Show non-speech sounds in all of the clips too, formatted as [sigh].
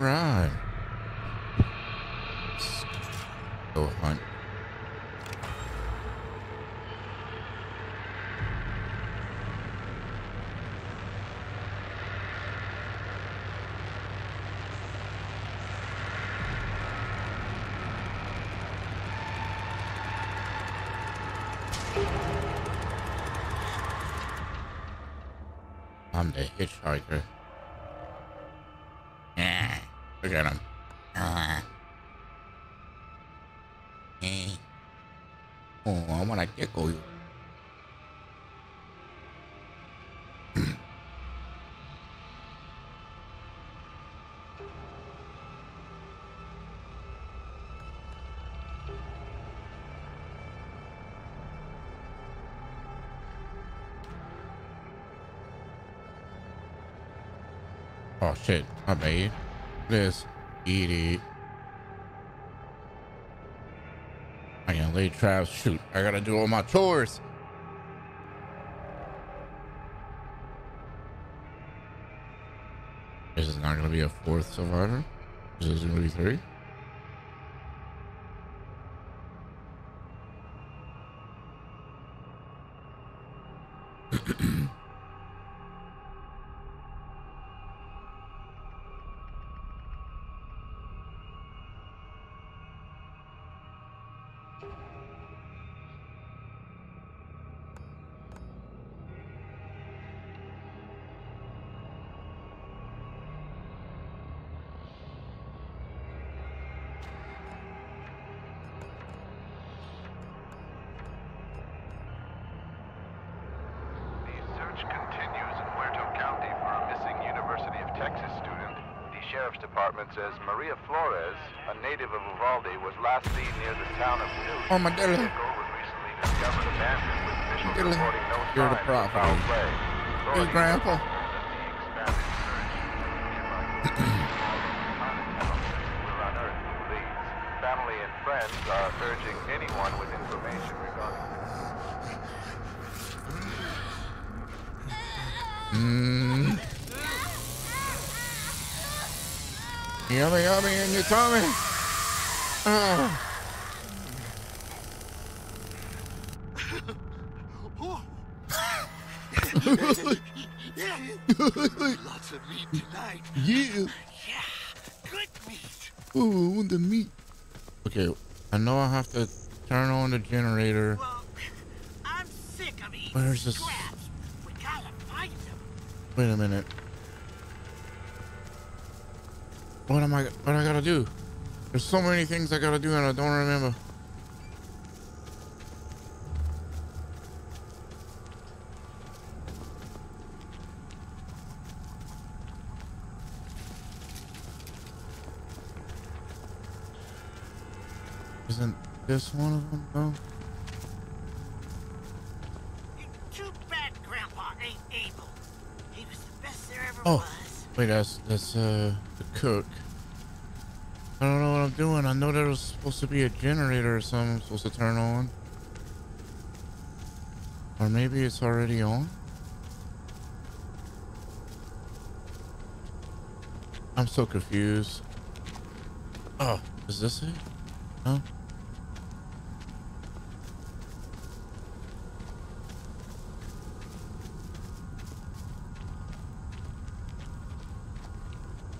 Right. Oh, Let's go hunt. I'm the hitchhiker. Look at him. Eh. Oh, I wanna tickle you. Oh shit, my bad. This idiot. I can lay traps. Shoot, I gotta do all my chores. This is not gonna be a fourth survivor. This is gonna be three. There's so many things I gotta do and I don't remember. Isn't this one of them though? Too bad Grandpa ain't able. He was the best there ever Oh. Wait, that's that's uh the cook. I don't know what I'm doing. I know there was supposed to be a generator or something I'm supposed to turn on. Or maybe it's already on. I'm so confused. Oh, is this it? No?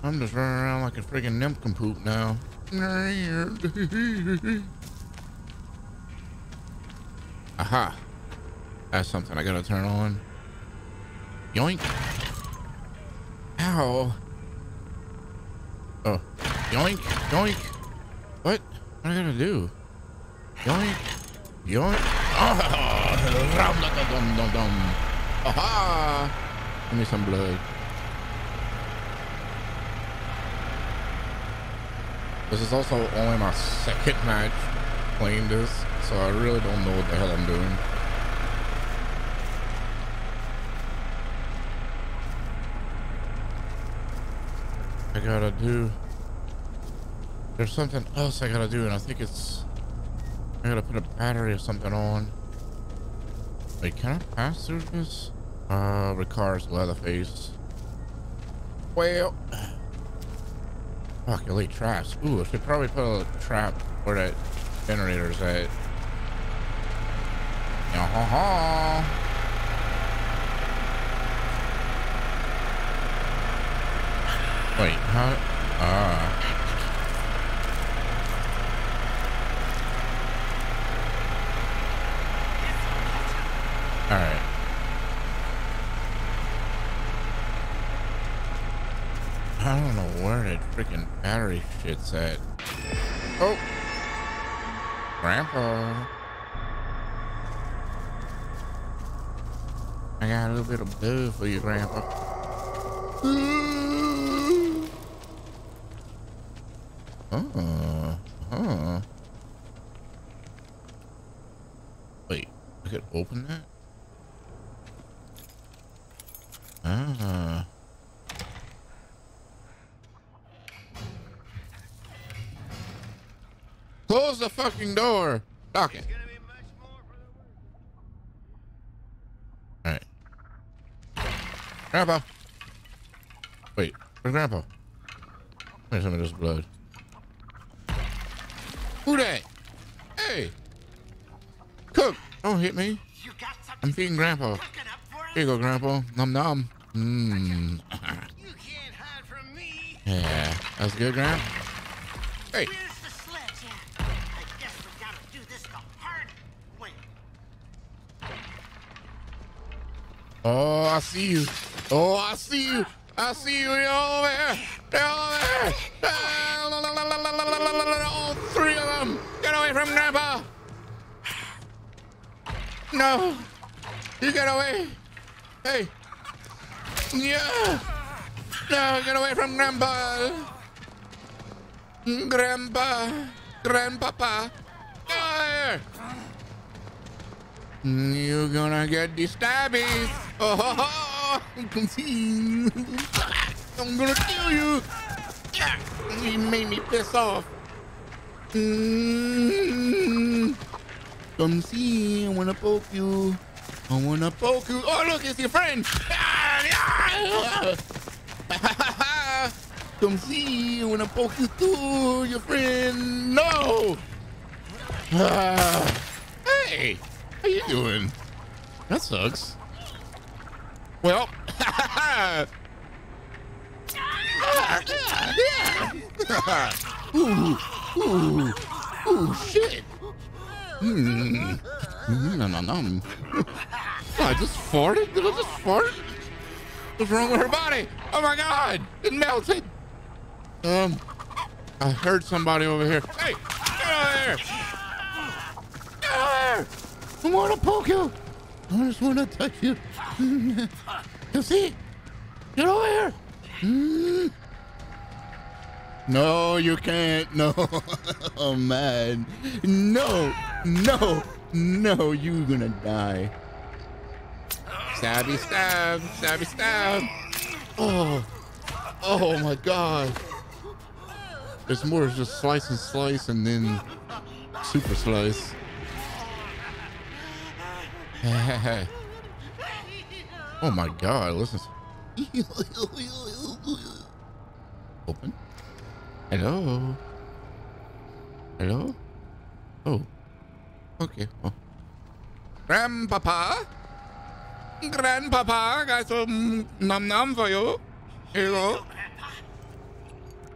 I'm just running around like a friggin' nincompoop now. Aha. That's something I gotta turn on. Yoink. Ow. Oh. Yoink. Yoink. What? What am I gonna do? Yoink. Yoink. Oh. Aha. Give me some blood. This is also only my second match playing this, so I really don't know what the hell I'm doing. I gotta do. There's something else I gotta do, and I think it's. I gotta put a battery or something on. Wait, can I pass through this? Uh, requires Leatherface. Well. Fuck, elite traps. Ooh, I should probably put a trap where that generator's at. Yeah-ha-ha. Wait, how? Ah. All right. I don't know where that freaking battery shit's at. Oh, Grandpa. I got a little bit of blood for you, Grandpa. Oh, huh. Wait, I could open that? Fucking door. Lock it. All right. Grandpa. Wait, where's Grandpa? Where's some of this blood? Who that? Hey. Cook, don't hit me. I'm feeding Grandpa. cooking up for us? Here you go, Grandpa. Nom nom. Mmm. You can't hide from me. yeah, that's good, Grandpa. Hey, I see you. Oh, I see you. I see you. They're all there. They're ah, all there. All three of them. Get away from Grandpa. No. You get away. Hey. Yeah. No, get away from Grandpa. Grandpa. Grandpapa. Get out of here. You're gonna get the stabbies. Oh, ho. [laughs] I'm gonna kill you. You made me piss off. Mm. Come see, I wanna poke you. I wanna poke you. Oh, look, it's your friend. [laughs] Come see, I wanna poke you too, your friend. No. [sighs] Hey, how you doing? That sucks. Well, ooh, ooh, ooh, shit. Mm. Mm, nom, nom. I just farted? Did I just fart? What's wrong with her body? Oh my god, it melted. Um, I heard somebody over here. Hey, get over here. Get over here. I want to poke you. I just want to touch you. You see? Get over here. No, you can't. No. [laughs] oh, man. No. No. No, you're gonna die. Stabby stab. Stabby stab. Oh. Oh, my God. It's more just slice and slice and then super slice. [laughs] oh my god, listen. [laughs] Open. Hello. Hello? Oh. Okay. Oh. Grandpapa? Grandpapa, got some num num for you. Here you go.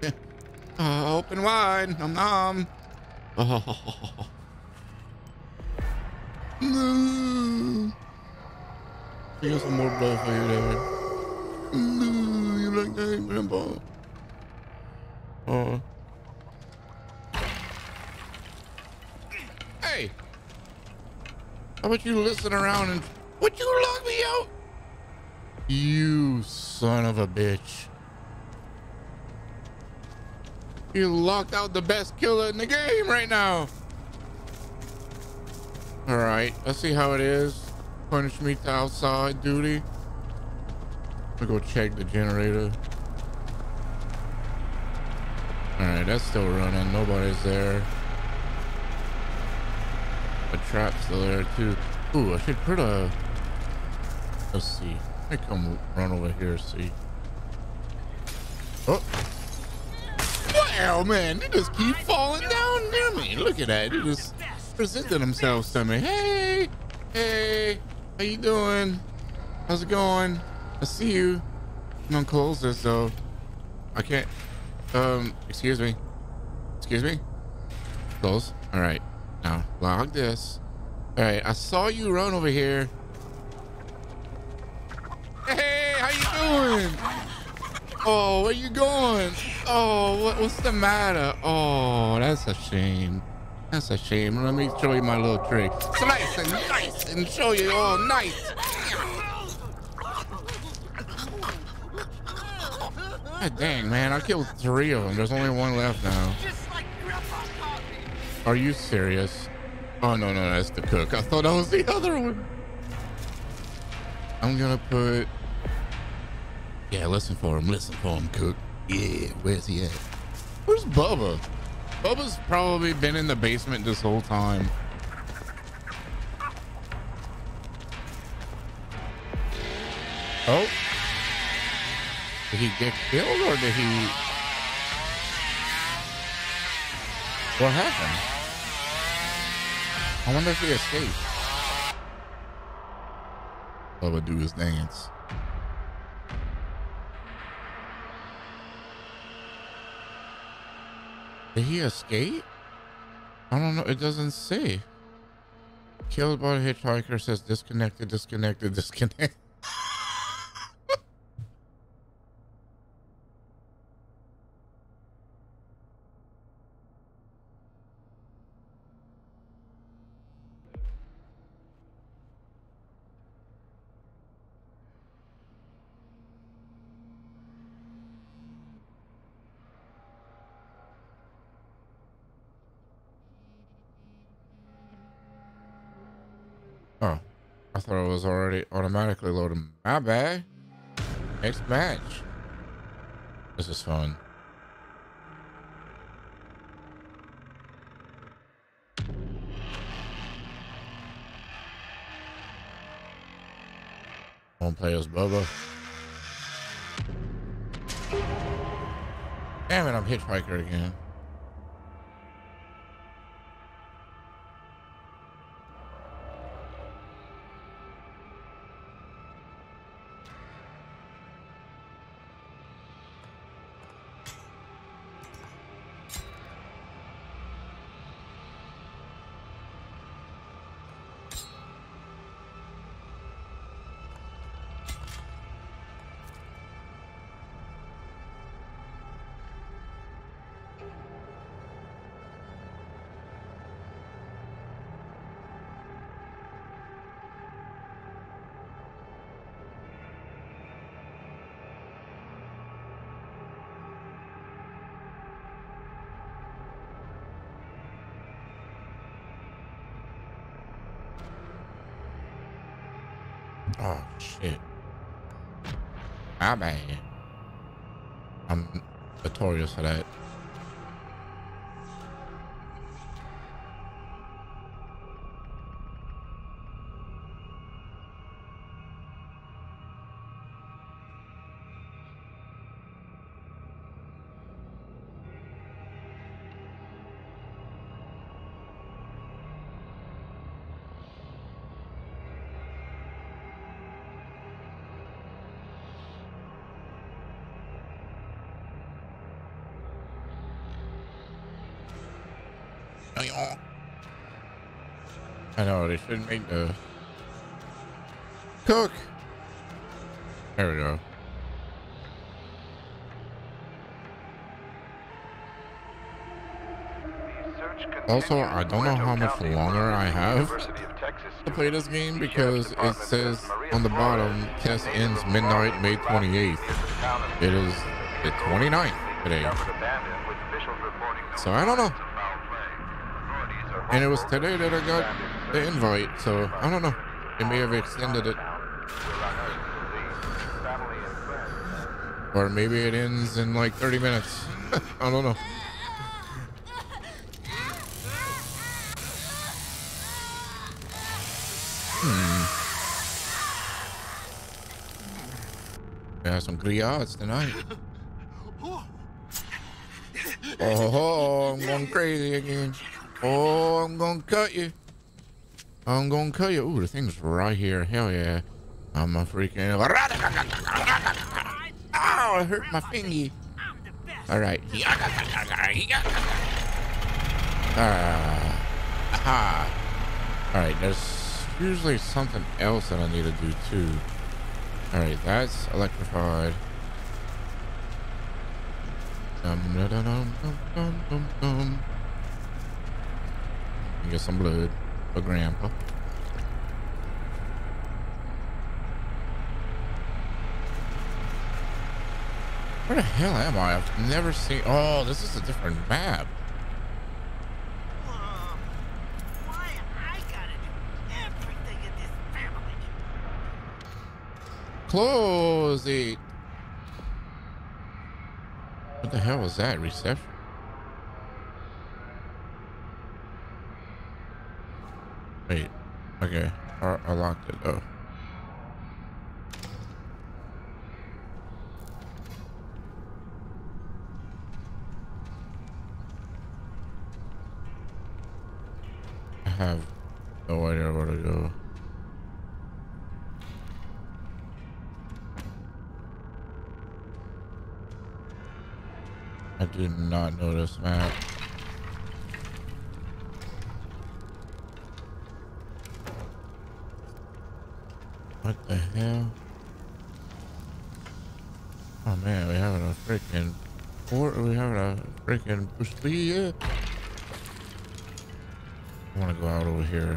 [laughs] Oh, open wide. Num num. Oh. No. got some more blood for you, there. No, you like that, Grandpa? Oh. Hey! How about you listen around and... Would you lock me out? You son of a bitch. You locked out the best killer in the game right now. All right, let's see how it is. Punish me to outside duty. I'm gonna go check the generator. All right, that's still running. Nobody's there. A trap still there too. Ooh, I should put a. Let's see. I come run over here. See. Oh. Wow, man, they just keep falling down near me. Look at that. They just presenting themselves to me. Hey, hey, how you doing? How's it going? I see you. I'm gonna close this though. I can't. Um, excuse me. Excuse me. Close. All right. Now log this. All right. I saw you run over here. Hey, how you doing? Oh, where you going? Oh, what, what's the matter? Oh, that's a shame. That's a shame. Let me show you my little trick. Slice and nice and show you all nice. God dang, man. I killed three of them. There's only one left now. Are you serious? Oh, no, no, that's the cook. I thought that was the other one. I'm gonna put... Yeah, listen for him. Listen for him, cook. Yeah, where's he at? Where's Bubba? Bubba's probably been in the basement this whole time. Oh. Did he get killed or did he... What happened? I wonder if he escaped. Bubba do his dance. Did he escape? I don't know. It doesn't say. Killed by a hitchhiker says disconnected, disconnected, [laughs] disconnected. Oh, I thought it was already automatically loaded. My bad. Next match. This is fun. Won't play as Bubba. Damn it, I'm Hitchhiker again. My bad. I'm notorious for that. They should make the cook. There we go. Also, I don't know how much longer I have to play this game because it says on the bottom, test ends midnight, May 28th. It is the 29th today. So I don't know. And it was today that I got the invite, so I don't know. They may have extended it. Or maybe it ends in like 30 minutes. [laughs] I don't know. Hmm. Yeah, some griots tonight. Oh, I'm going crazy again. Oh, I'm gonna cut you. I'm gonna cut you. Ooh, the thing's right here. Hell yeah. I'm a freaking. Ow, I hurt my fingy. I'm the best. All right. Ah. Aha. All right. There's usually something else that I need to do too. All right. That's electrified. Dum, dum, dum, dum, dum, dum. Get some blood for Grandpa. Oh. Where the hell am I? I've never seen. Oh, this is a different map. Close it. What the hell was that? Reception? Wait. Okay. I, I locked it. Oh. I have no idea where to go. I do not know this map. Hell? Oh man, we having a freaking port. We having a freaking. Yeah. I want to go out over here.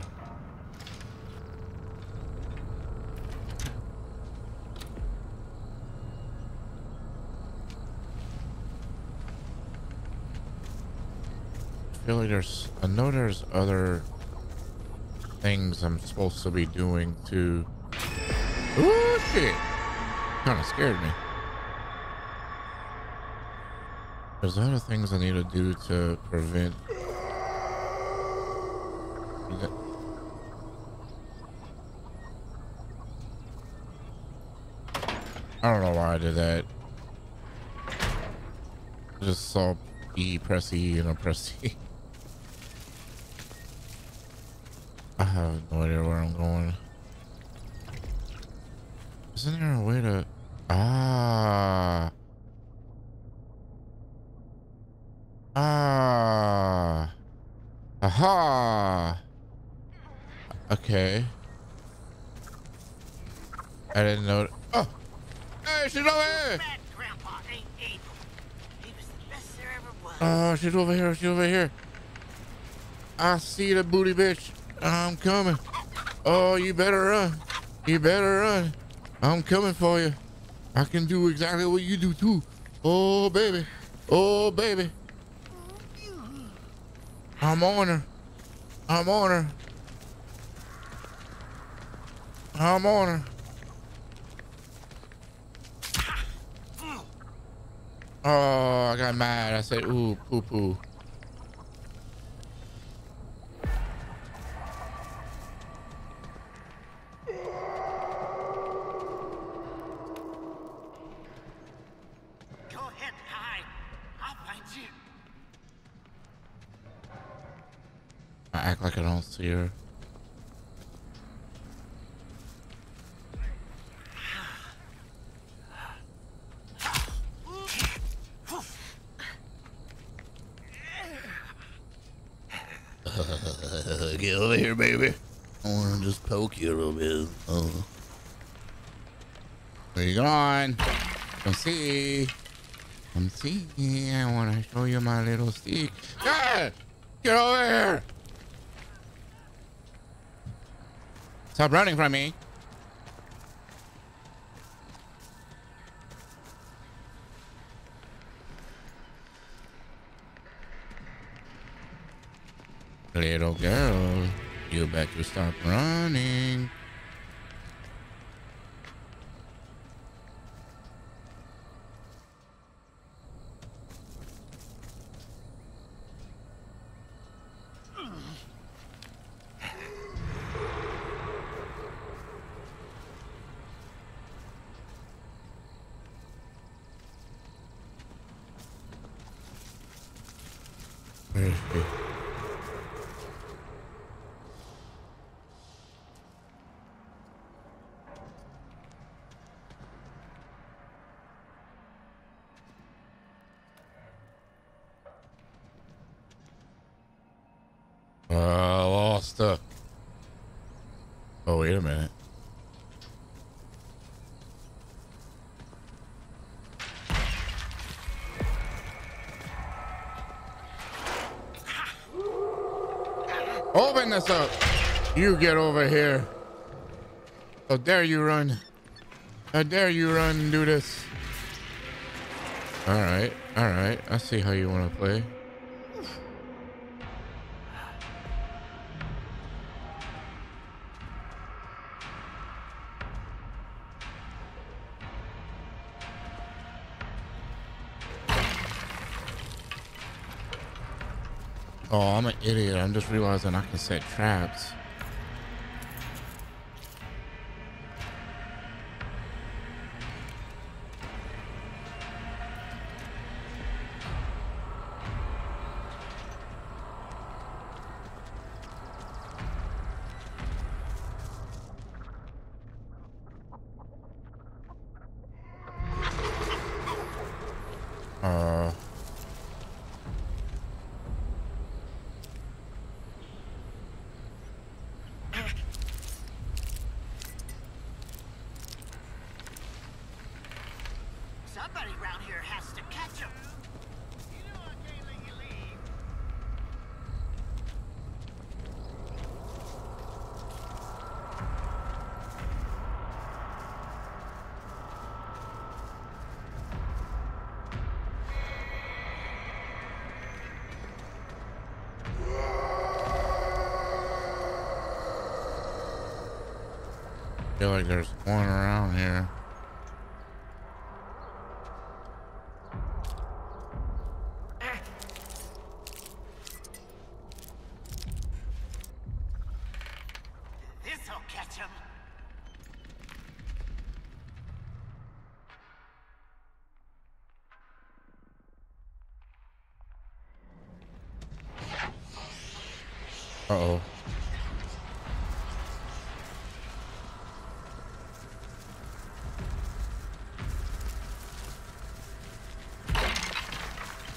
I feel like there's. I know there's other things I'm supposed to be doing to. Ooh, shit! Kind of scared me. There's other things I need to do to prevent. I don't know why I did that. I just saw E, press E, and I press E. [laughs] I have no idea where I'm going. Isn't there a way to... Ah. Ah. Aha. Okay. I didn't know... Oh! Hey, she's over here! Bad grandpa ain't able. He was the best there ever was. Oh, she's over here. She's over here. I see the booty bitch. I'm coming. Oh, you better run. You better run. I'm coming for you. I can do exactly what you do too. Oh, baby. Oh, baby. I'm on her. I'm on her. I'm on her. Oh, I got mad. I said, ooh, poo poo. Go ahead and hide. I'll find you. I act like I don't see her. Get over here, baby. I want to just poke you a little bit. Oh. Where you going? Come see. Come see. I want to show you my little stick. Ah! Get over here! Stop running from me. Little girl, you better stop running. Open this up. You get over here. How dare you run? How dare you run and do this? All right, all right. I see how you want to play. Oh, I'm an idiot. I'm just realizing I can set traps. Feel like there's one around here. This'll catch him. Uh oh.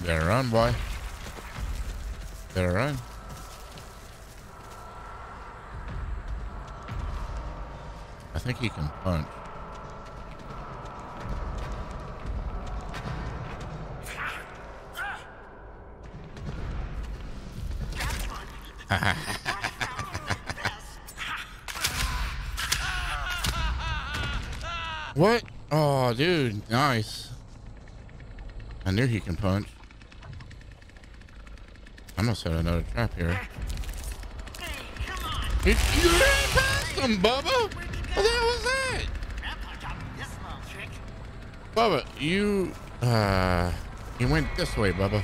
Better boy. Better run. I think he can punch. [laughs] What? Oh, dude, nice. I knew he can punch. Set another trap here. Hey, come on. You, you ran past him, Bubba. What the hell was that? Grandpa taught this trick. Bubba, you, uh, you went this way, Bubba.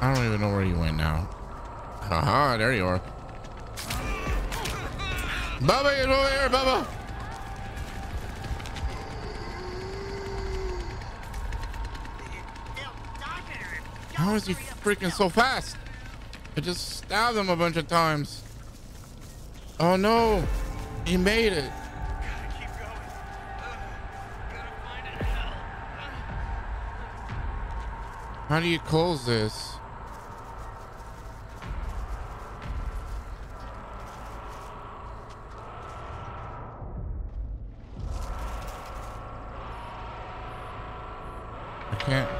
I don't even know where you went now. Haha, there you are. Bubba, get over here, Bubba. How is he freaking so fast? I just stabbed him a bunch of times. Oh no, he made it. How do you close this? I can't.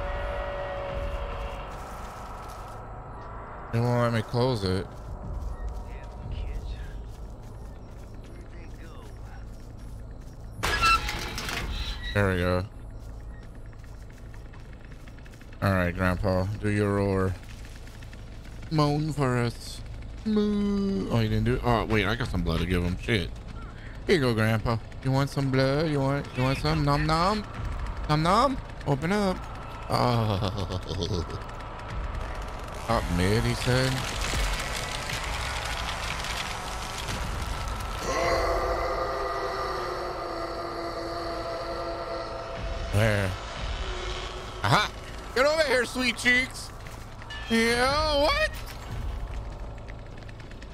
It won't let me close it. There we go. All right, Grandpa, do your roar. Moan for us. Moo. Oh, you didn't do it. Oh, wait, I got some blood to give him. Shit. Here you go, Grandpa. You want some blood? You want? You want some? Nom nom. Nom nom. Open up. Oh. [laughs] Up mid, he said. Get over here, sweet cheeks. Yeah, what?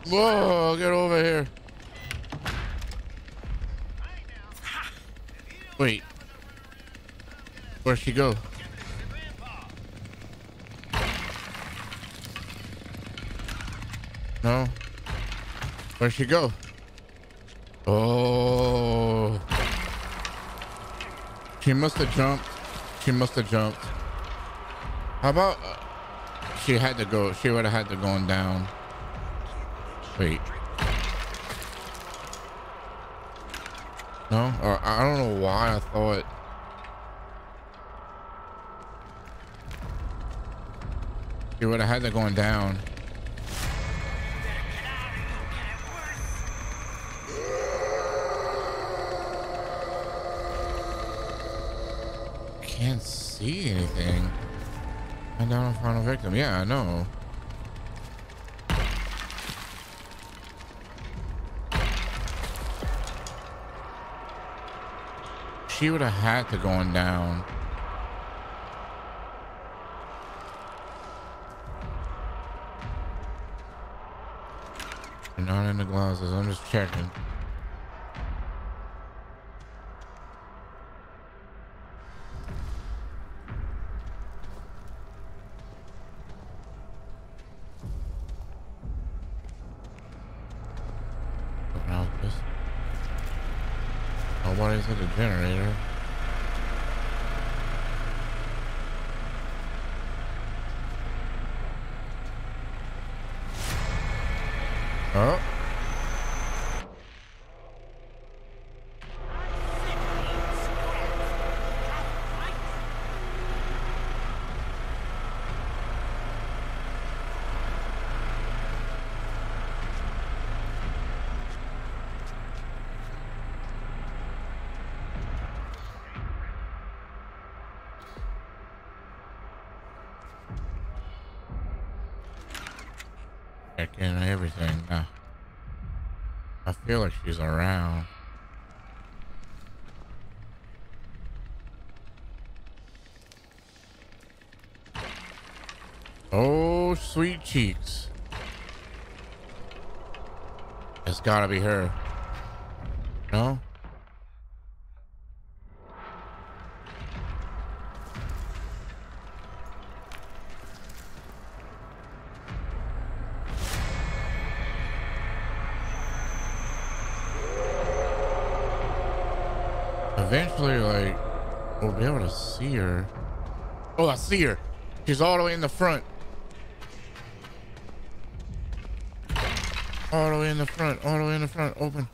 Whoa, get over here. Wait. Where'd she go? No. Where'd she go? Oh. She must have jumped. She must have jumped. How about uh, she had to go? She would have had to going down. Wait. No, I don't know why I thought. She would have had to going down. See anything. And down on final victim. Yeah, I know. She would have had to going down. Not in the glasses. I'm just checking. Open out this. Nobody's at the generator. Oh. Checking everything now. I feel like she's around. Oh, sweet cheeks. It's gotta be her. No? Eventually, like, we'll be able to see her. Oh, I see her. She's all the way in the front. All the way in the front. All the way in the front. Open.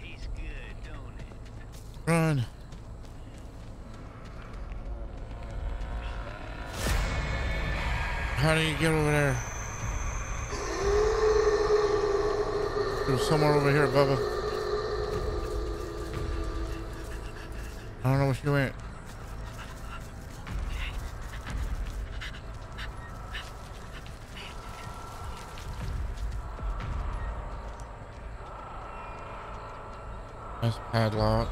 Tastes good, don't it? Run. How do you get over there? There's somewhere over here, Bubba. I don't know where she went. That's padlock.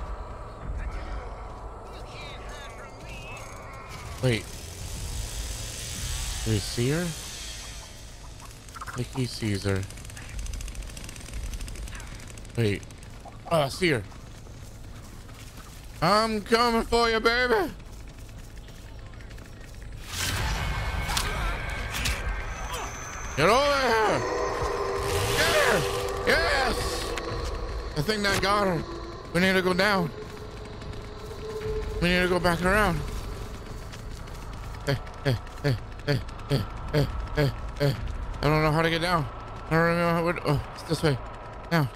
Wait. Do we see her? I think he sees her. Wait. Ah, oh, I see her. I'm coming for you, baby. Get over here. Get her. Yes. I think that got her. We need to go down. We need to go back around. Eh, eh, eh, eh, eh, eh, eh. I don't know how to get down. I don't know how to. Oh, it's this way. Down.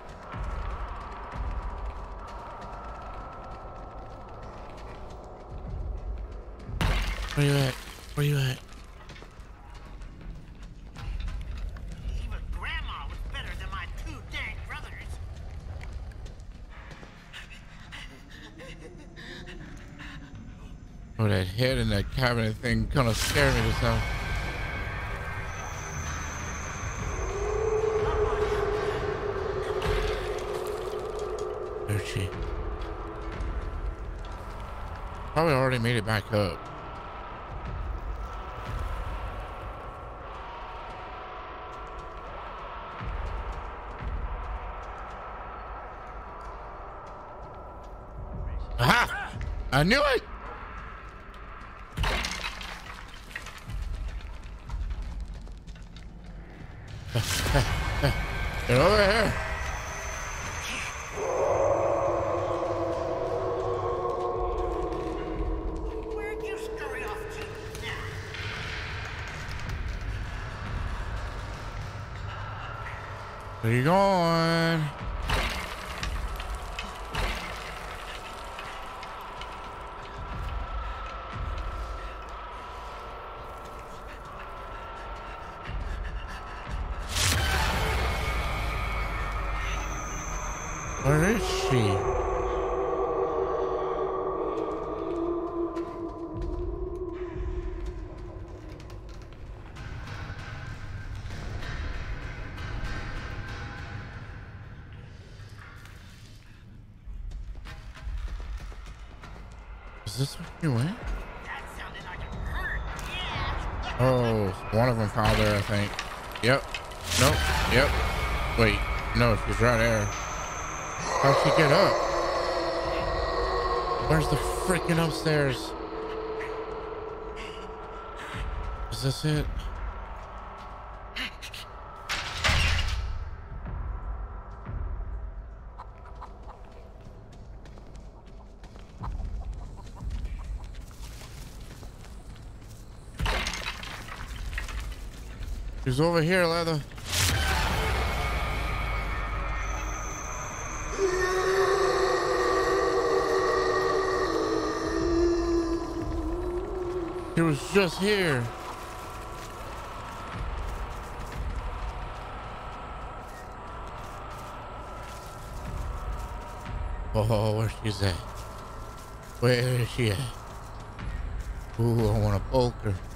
Where you at? Head in that cabinet thing kind of scared me just now. She? Probably already made it back up. Aha! I knew it! Is this where you went? Oh, one of them found her, I think. Yep. Nope. Yep. Wait. No, she's right there. How'd she get up? Where's the freaking upstairs? Is this it? She's over here, Leather. He was just here. Oh, where she's at? Where is she at? Ooh, I want to poke her.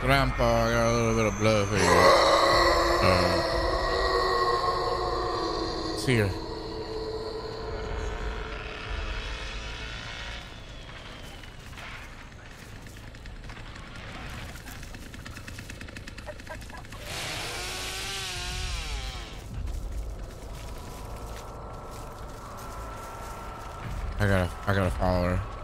Grandpa, I got a little bit of blood for you. Uh, see her. I gotta, I gotta follow her.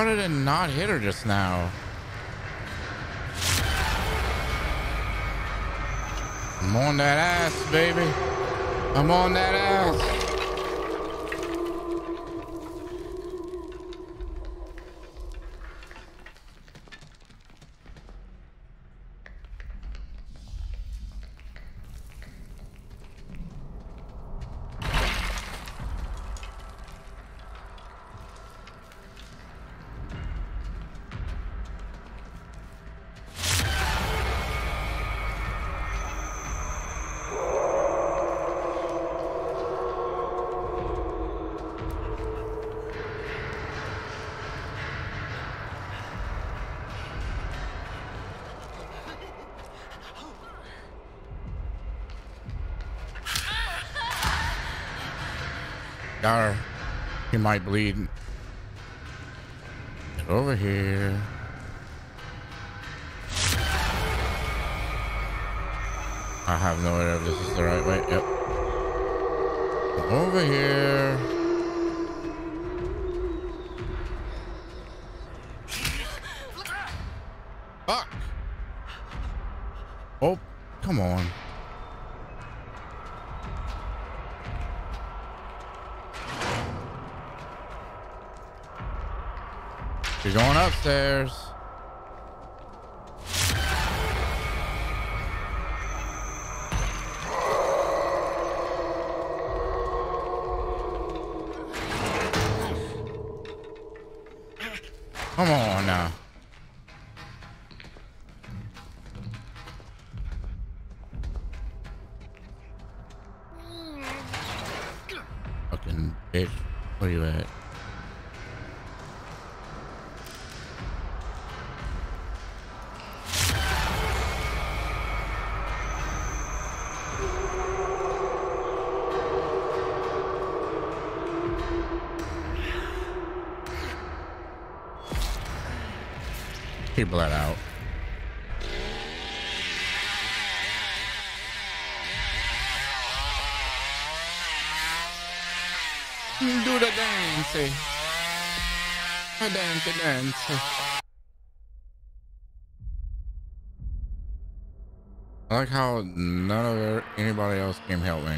How did it not hit her just now? I'm on that ass, baby. I'm on that ass. Might bleed. Get over here. I have no idea if this is the right way. Yep. Over here. Upstairs. Dance. Dance, dance. I like how none of anybody else came help me.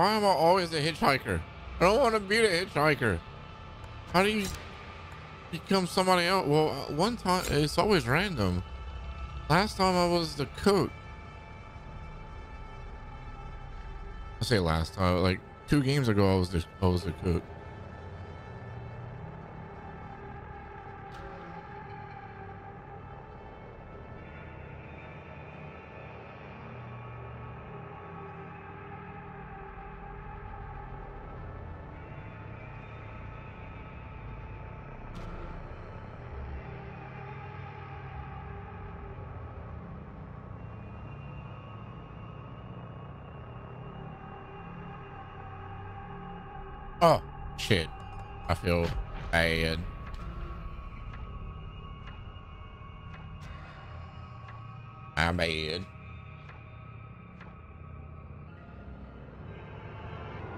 Why am I always a hitchhiker? I don't want to be a hitchhiker. How do you become somebody else? Well, uh, one time, it's always random. Last time I was the cook. I say last time, like two games ago, I was the, I was the cook. I feel bad. I'm bad.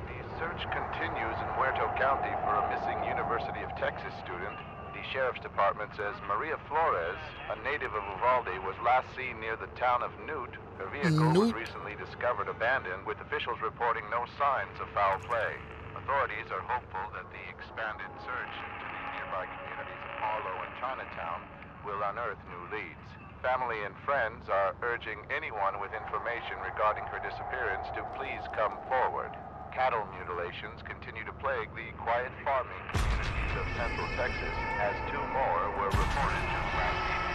The search continues in Huerto County for a missing University of Texas student. The Sheriff's Department says Maria Flores, a native of Uvalde, was last seen near the town of Newt. Her vehicle was recently discovered abandoned, with officials reporting no signs of foul play. Authorities are hopeful that the expanded search into the nearby communities of Harlow and Chinatown will unearth new leads. Family and friends are urging anyone with information regarding her disappearance to please come forward. Cattle mutilations continue to plague the quiet farming communities of central Texas, as two more were reported just last evening.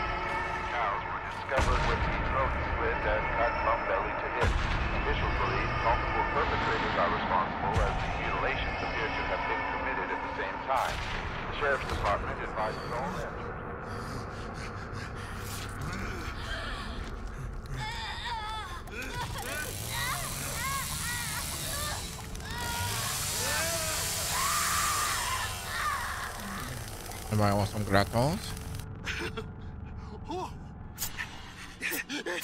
Discovered with the throat slit and cut from belly to hip. Officials believe multiple perpetrators are responsible as the mutilations appear to have been committed at the same time. The Sheriff's Department advises all want some gratons? On us? Should have strung him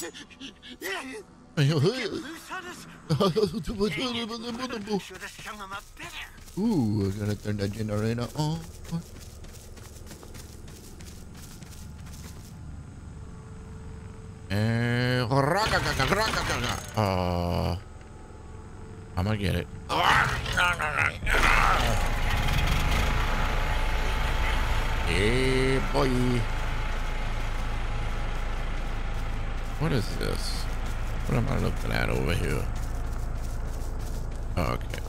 up better. Ooh, I gotta turn that generator on. Eh, Uh, I'm gonna get it. Hey, boy. What is this? What am I looking at over here? Oh, okay.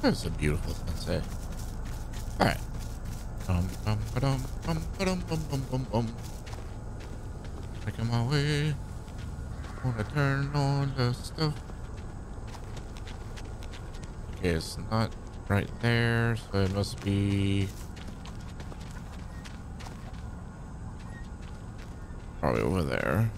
That's a beautiful sunset. All right. Um, um, ba-dum, um, ba-dum, bum, bum, bum, bum. Making my way. Wanna turn on the stuff. Okay, it's not right there, so it must be probably over there.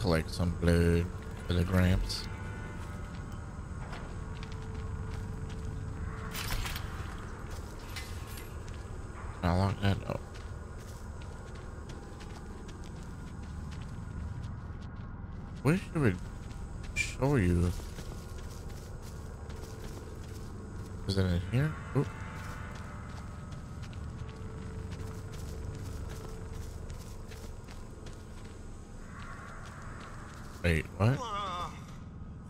Collect some blood for the gramps. I lock that up. Where should we show you? Is it in here? Oop. Wait, what? Whoa.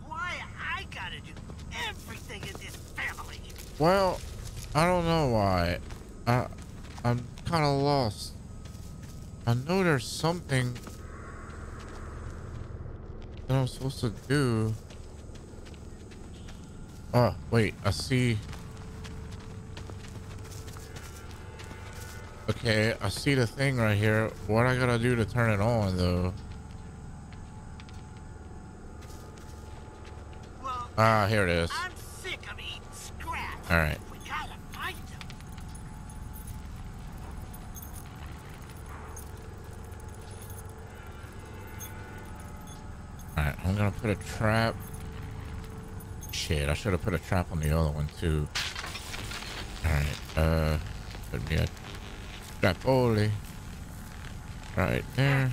Why I gotta do everything in this family? Well, I don't know why. I, I'm kind of lost. I know there's something that I'm supposed to do. Oh, wait, I see. Okay, I see the thing right here. What I gotta do to turn it on, though? Well, Ah, here it is. I'm sick of eating scraps. All right. We gotta find them. Alright, I'm gonna put a trap. Shit, I should have put a trap on the other one too. Alright, uh, could be a trap only. Right there.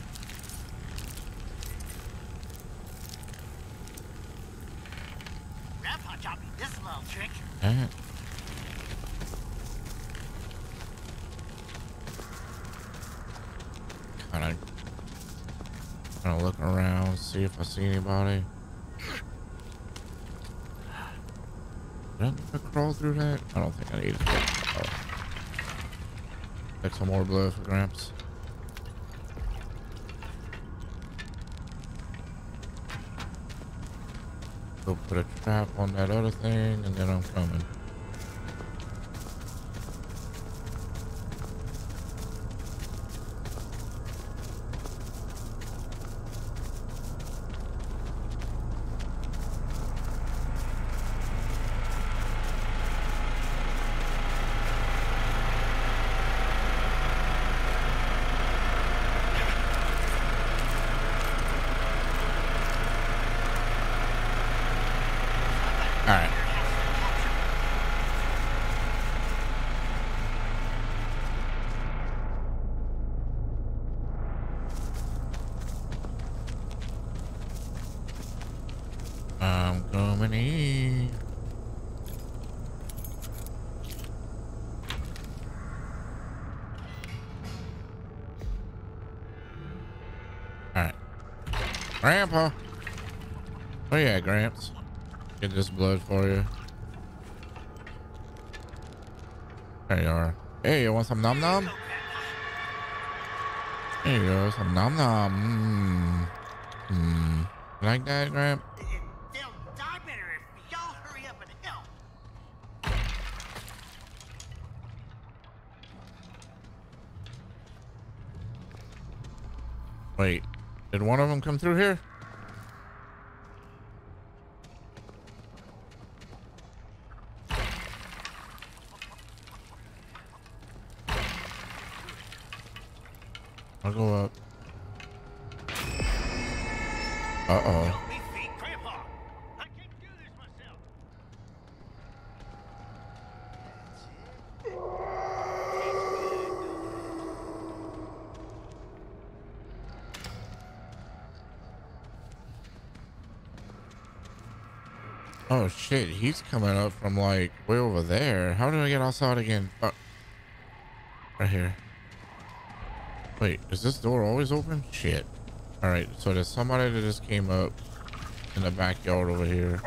Grandpa taught me this little trick. That. Kinda, kinda looking around, see if I see anybody. Did I need to crawl through that? I don't think I need it. Oh. Take some more blood for Gramps. Go put a trap on that other thing, and then I'm coming. All right. I'm coming in. All right. Grandpa. Oh yeah, Gramps. Get this blood for you. There you are. Hey, you want some nom nom? There you go, some nom nom. Mmm. Mmm. Like that, help. Wait, did one of them come through here? I'll go up. Uh-oh. Oh shit, he's coming up from like way over there. How do I get outside again? Oh. Right here. Wait, is this door always open? Shit. Alright, so there's somebody that just came up in the backyard over here.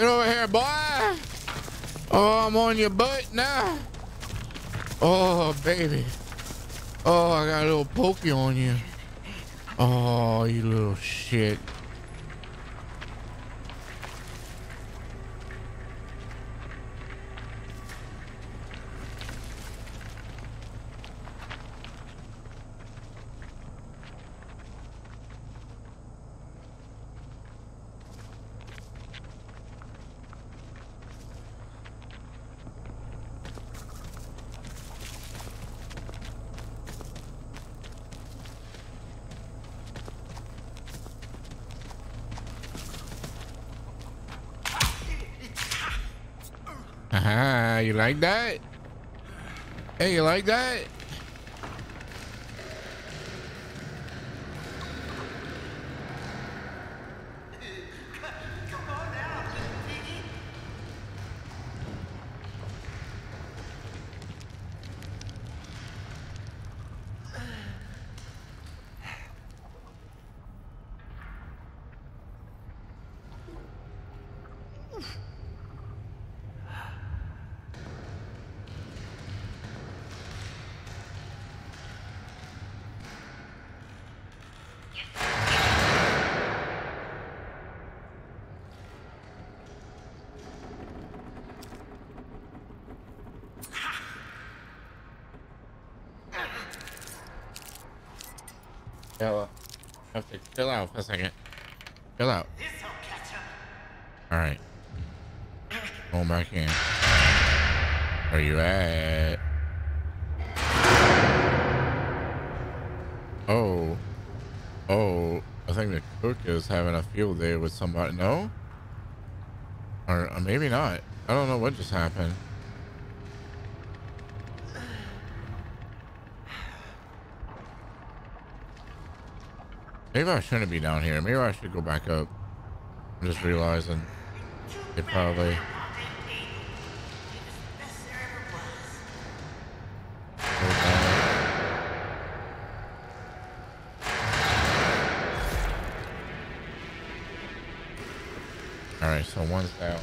Get over here, boy. Oh, I'm on your butt now. Oh, baby. Oh, I got a little pokey on you. Oh, you little shit. Aha, you like that? Hey, you like that? Bella, have to chill out for a second. Chill out. All right. Going back in. Where you at? Oh. Oh. I think the cook is having a field day with somebody. No? Or, or maybe not. I don't know what just happened. Maybe I shouldn't be down here. Maybe I should go back up. I'm just realizing it probably. All right, so one's out.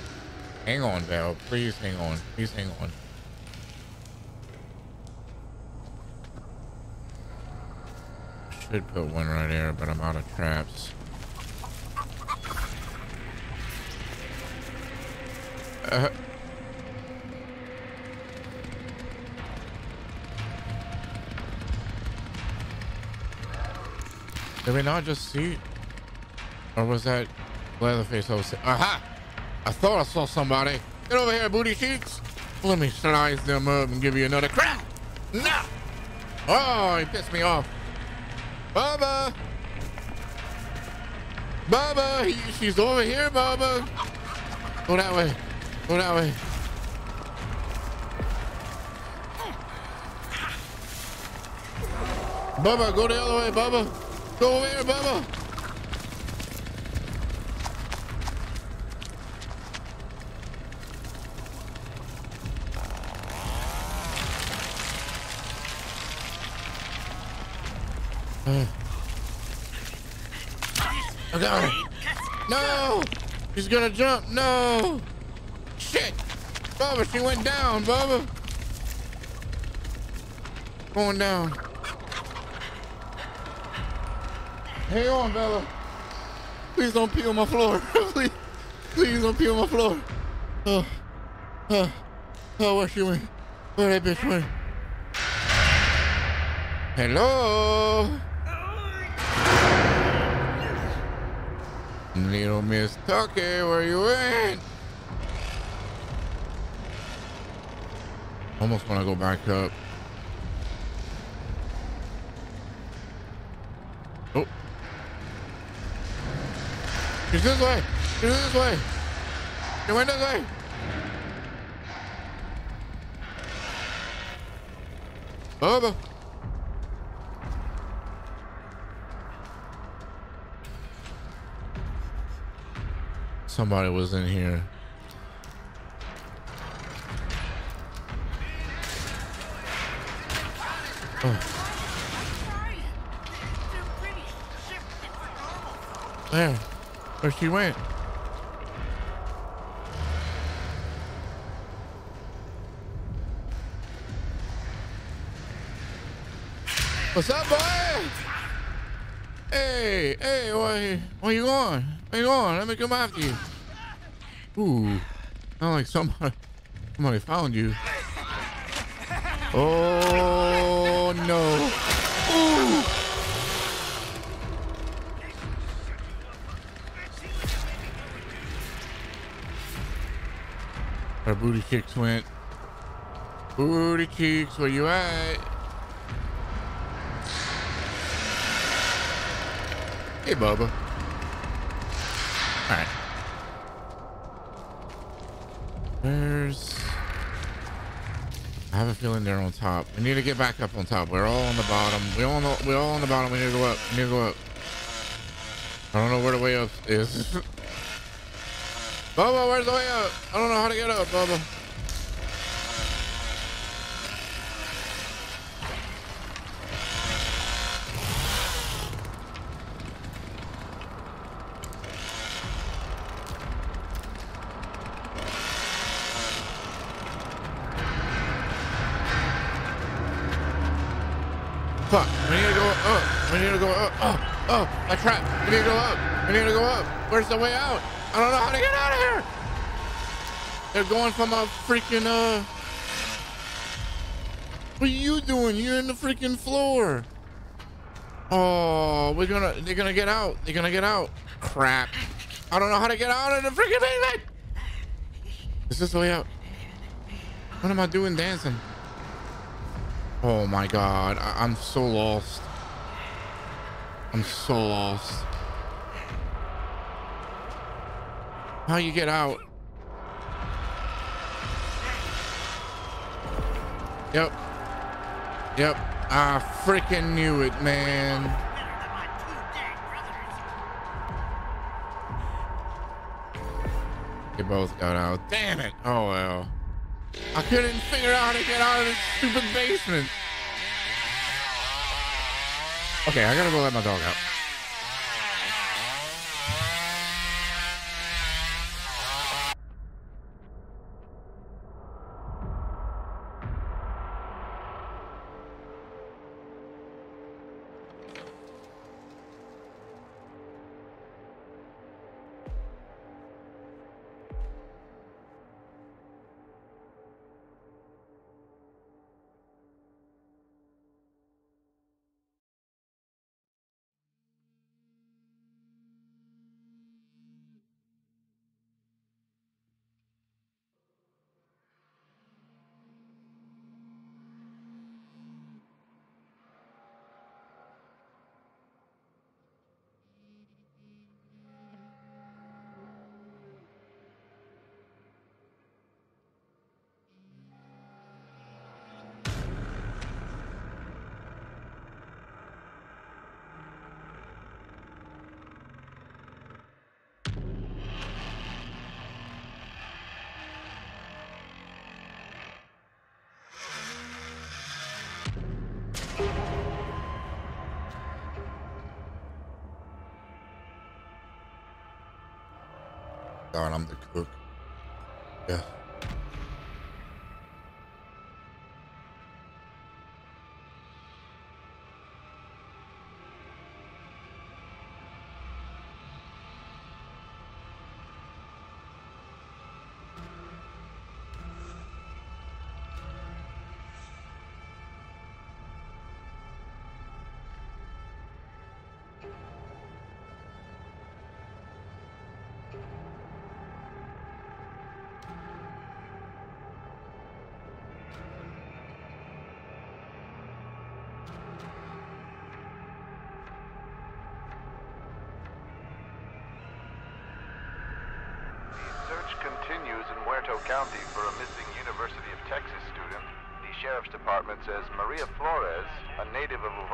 Hang on, Val. Please hang on. Please hang on. Should put one right there, but I'm out of traps. Uh, did we not just see? Or was that Leatherface? Was aha! I thought I saw somebody. Get over here, booty cheeks. Let me slice them up and give you another crack. No! Oh, he pissed me off. Bubba! He, she's over here, Bubba! Go that way. Go that way. Bubba, go the other way, Bubba. Go over here, Bubba. Hmm. I got her. No! She's gonna jump. No! Shit! Bubba, she went down, Bubba. Going down. Hang on, Bella. Please don't pee on my floor. [laughs] please, please don't pee on my floor. Oh, oh, oh, where she went? Where that bitch went? Hello? Little Miss Tucky, where you at? Almost want to go back up. Oh. She's this way. She's this way. She went this way. Oh, Bubba. Somebody was in here. Oh. There. Where she went. What's up, boy? Hey, hey, where, where you going? Where you going? Let me come after you. Ooh, sound like somebody, somebody found you. Oh no! Ooh. Our booty cheeks went. Booty cheeks, where you at? Hey, Bubba. All right. There's. I have a feeling they're on top. We need to get back up on top. We're all on the bottom. We all know. We're all on the bottom. We need to go up. We need to go up. I don't know where the way up is. [laughs] Bubba, where's the way up? I don't know how to get up, Bubba. Where's the way out? I don't know how to get out of here. They're going from a freaking, uh... What are you doing? You're in the freaking floor. Oh, we're gonna, they're gonna get out. They're gonna get out. Crap. I don't know how to get out of the freaking basement. Is this the way out? What am I doing dancing? Oh my god, I I'm so lost. I'm so lost. How you get out? Yep. Yep. I freaking knew it, man. They both got out. Damn it. Oh well. I couldn't figure out how to get out of this stupid basement. Okay, I gotta go let my dog out.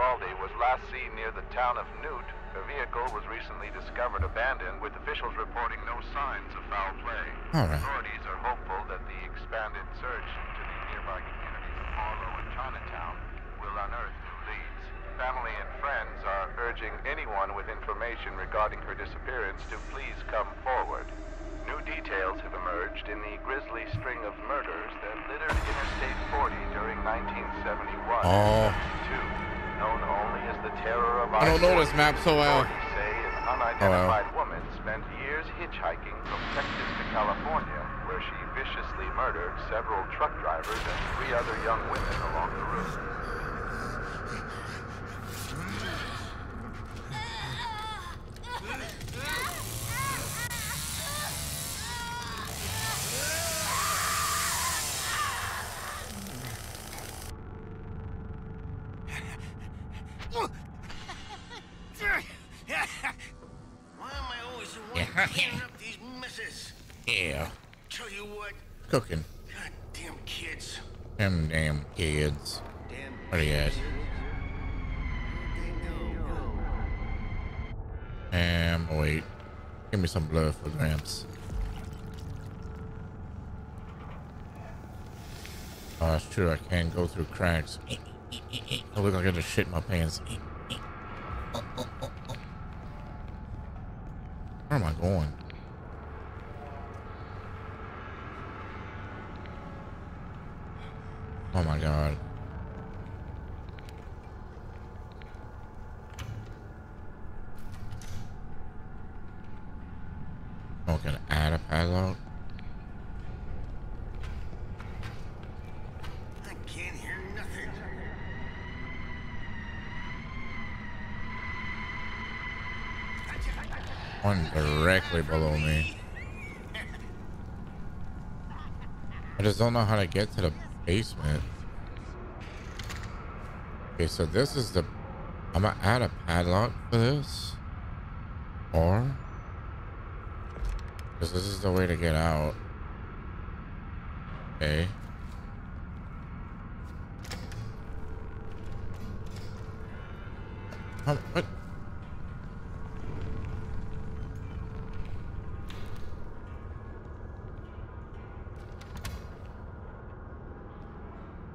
Uvalde, was last seen near the town of Newt. Her vehicle was recently discovered abandoned, with officials reporting no signs of foul play. All right. Authorities are hopeful that the expanded search into the nearby communities of Harlow and Chinatown will unearth new leads. Family and friends are urging anyone with information regarding her disappearance to please come forward. New details have emerged in the grisly string of murders that littered Interstate 40 during 1971 Oh. and 72. known only as the terror of I don't know this map so well. Authorities say an unidentified oh, woman spent years hitchhiking from Texas to California, where she viciously murdered several truck drivers and three other young women along the route. Some blood for Gramps. Oh, that's true. I can't go through cracks. I look like I just shit my pants. Where am I going? Oh my god. Add a padlock? I can't hear nothing. One directly below me. I just don't know how to get to the basement. Okay, so this is the... I'm gonna add a padlock for this. Or... Because this is the way to get out. Okay. How, what?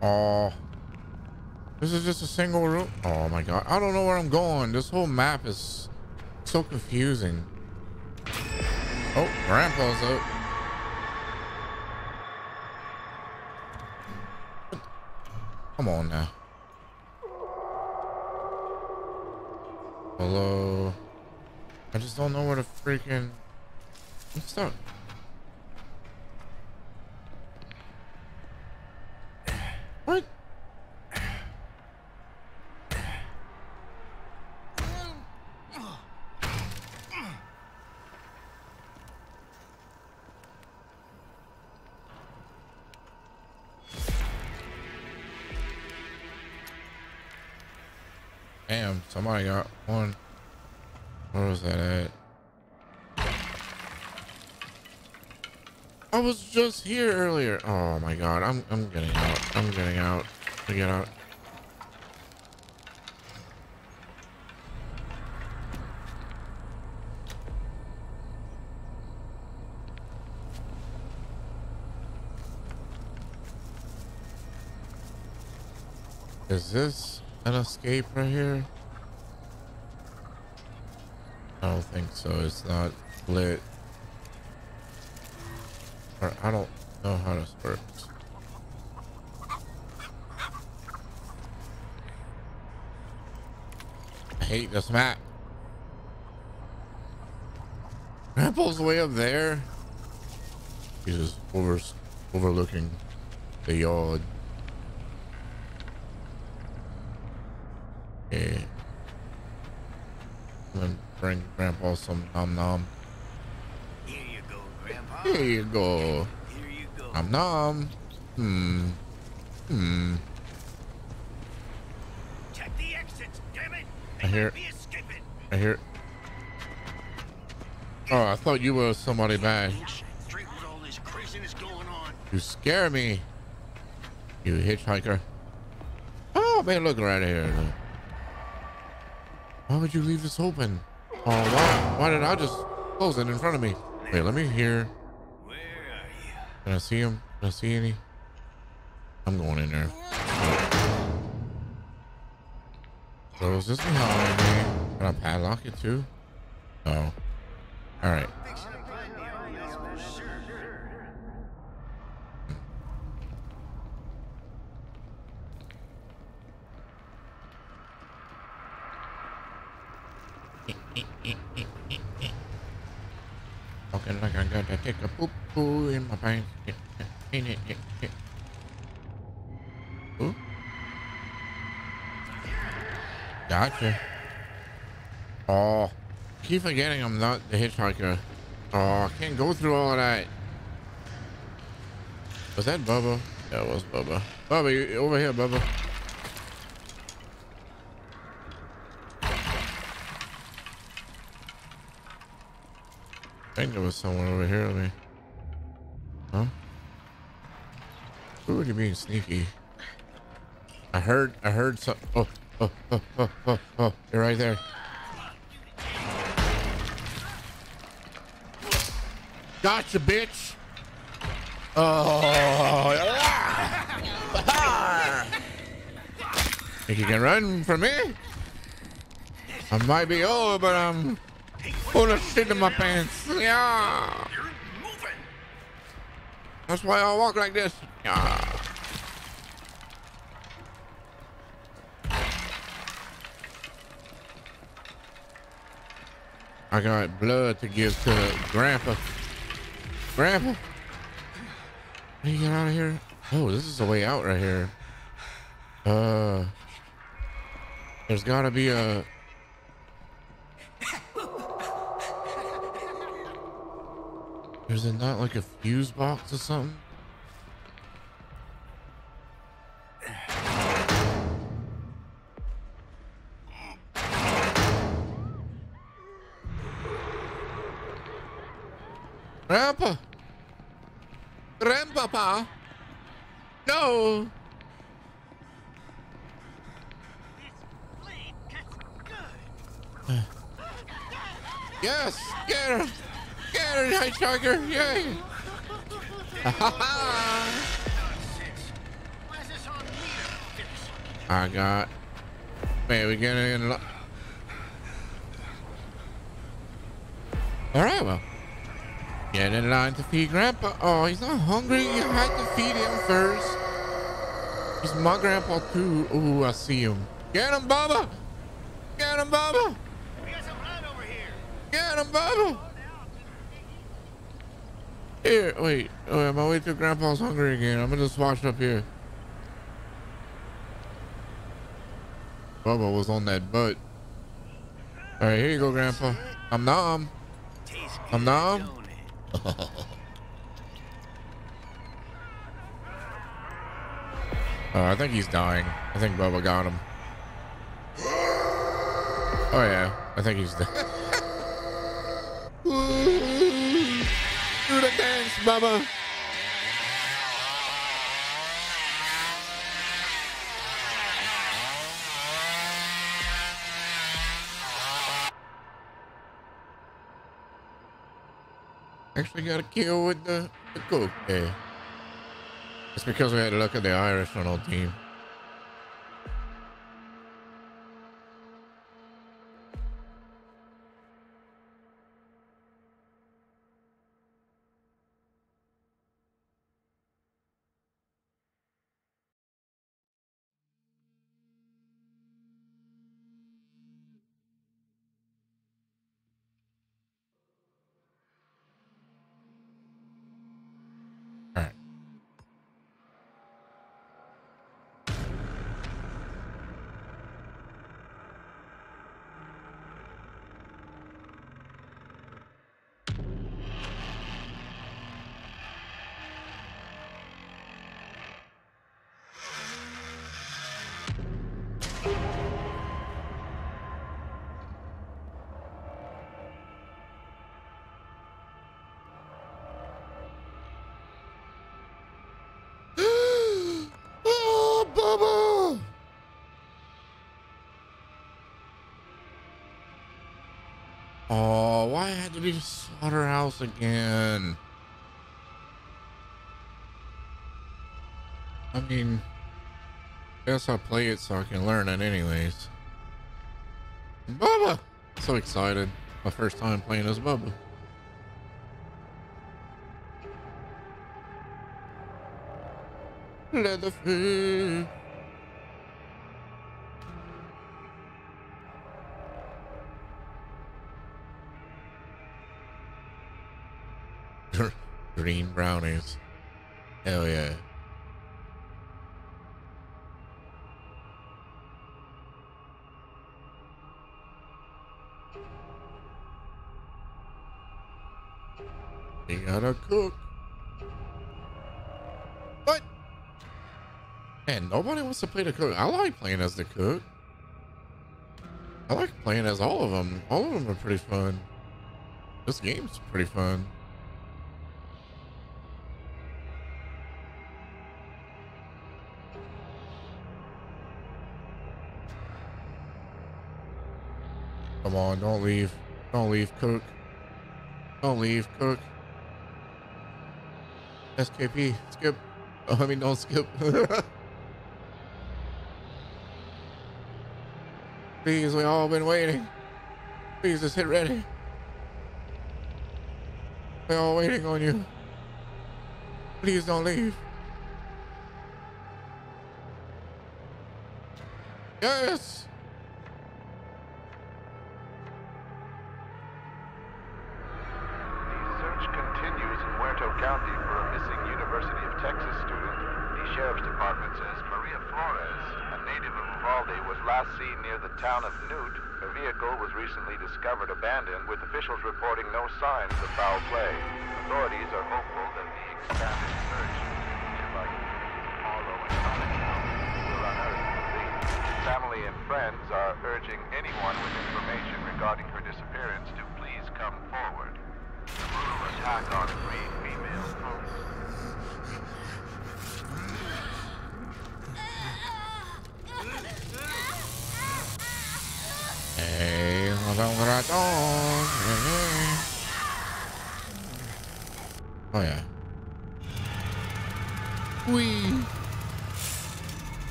Oh. This is just a single room. Oh my god. I don't know where I'm going. This whole map is so confusing. Oh, Grandpa's up. Come on now. Hello. I just don't know where to freaking. I'm stuck. Somebody got one. Where was that at? I was just here earlier. Oh my god, I'm I'm getting out. I'm getting out. I get out. Is this an escape right here? I don't think so. It's not lit. Or I don't know how this works. I hate this map. Grandpa's way up there. He's just over, overlooking the yard. Okay. I'm gonna bring Grandpa some nom nom. Here you go, Grandpa. Here you go. Here you go. Nom nom. Hmm. Hmm. Check the exits, damn it! I hear-. I hear. Oh, I thought you were somebody bad. All this craziness going on. You scare me. You hitchhiker. Oh man, look right here. Why would you leave this open? Oh, why? Why did I just close it in front of me? Wait, let me hear. Where are you? Can I see him? Can I see any? I'm going in there. Close this behind me. Can I padlock it too? Oh. All right. Fixing to find me all that's for sure. Talking like I gotta take a poop poo in my pants. Ooh. Gotcha. Oh, keep forgetting I'm not the hitchhiker. Oh, I can't go through all of that. Was that Bubba? Yeah, it was Bubba. Bubba, over here, Bubba. I think there was someone over here with me. Huh? Who are you being sneaky? I heard, I heard some. Oh, oh, oh, you're right there. Gotcha, bitch. Oh, [laughs] think you can run from me? I might be old, but I'm full of shit in my pants. Yeah. That's why I walk like this. Yeah. I got blood to give to Grandpa. Grandpa. How you get out of here? Oh, this is the way out right here. Uh, there's gotta be a. There's not like a fuse box or something? Grandpa! Grandpapa! No! Yes! Get her! Get her, hitchhiker! Yay! [laughs] I got. Wait, we get in. All right, well. Get in line to feed Grandpa. Oh, he's not hungry. You had to feed him first. He's my grandpa too. Ooh, I see him. Get him, Bubba! Get him, Bubba! We got some blood over here. Get him, Bubba! Here, wait. Oh, on my way to Grandpa's hungry again. I'm gonna just wash up here. Bubba was on that butt. All right, here you go, Grandpa. I'm numb. I'm numb. [laughs] Oh, I think he's dying. I think Bubba got him. Oh yeah, I think he's dead. [laughs] Do the dance, Bubba. Actually got a kill with the, the cook. It's because we had to look at the Irish on our team. Oh, why had to be the slaughterhouse again? I mean, I guess I'll play it so I can learn it anyways. Bubba! So excited. My first time playing as Bubba. Leatherface. Green brownies. Hell yeah. You gotta cook. What? Man, nobody wants to play the cook. I like playing as the cook. I like playing as all of them. All of them are pretty fun. This game's pretty fun. Come on, don't leave. Don't leave, Cook. Don't leave, Cook. SKP, skip. Oh, I mean, don't skip. [laughs] Please, we all been waiting. Please just hit ready. We're all waiting on you. Please don't leave. Yes. The search continues in Muerto County for a missing University of Texas student. The Sheriff's Department says Maria Flores, a native of Uvalde, was last seen near the town of Newt. Her vehicle was recently discovered abandoned, with officials reporting no signs of foul play.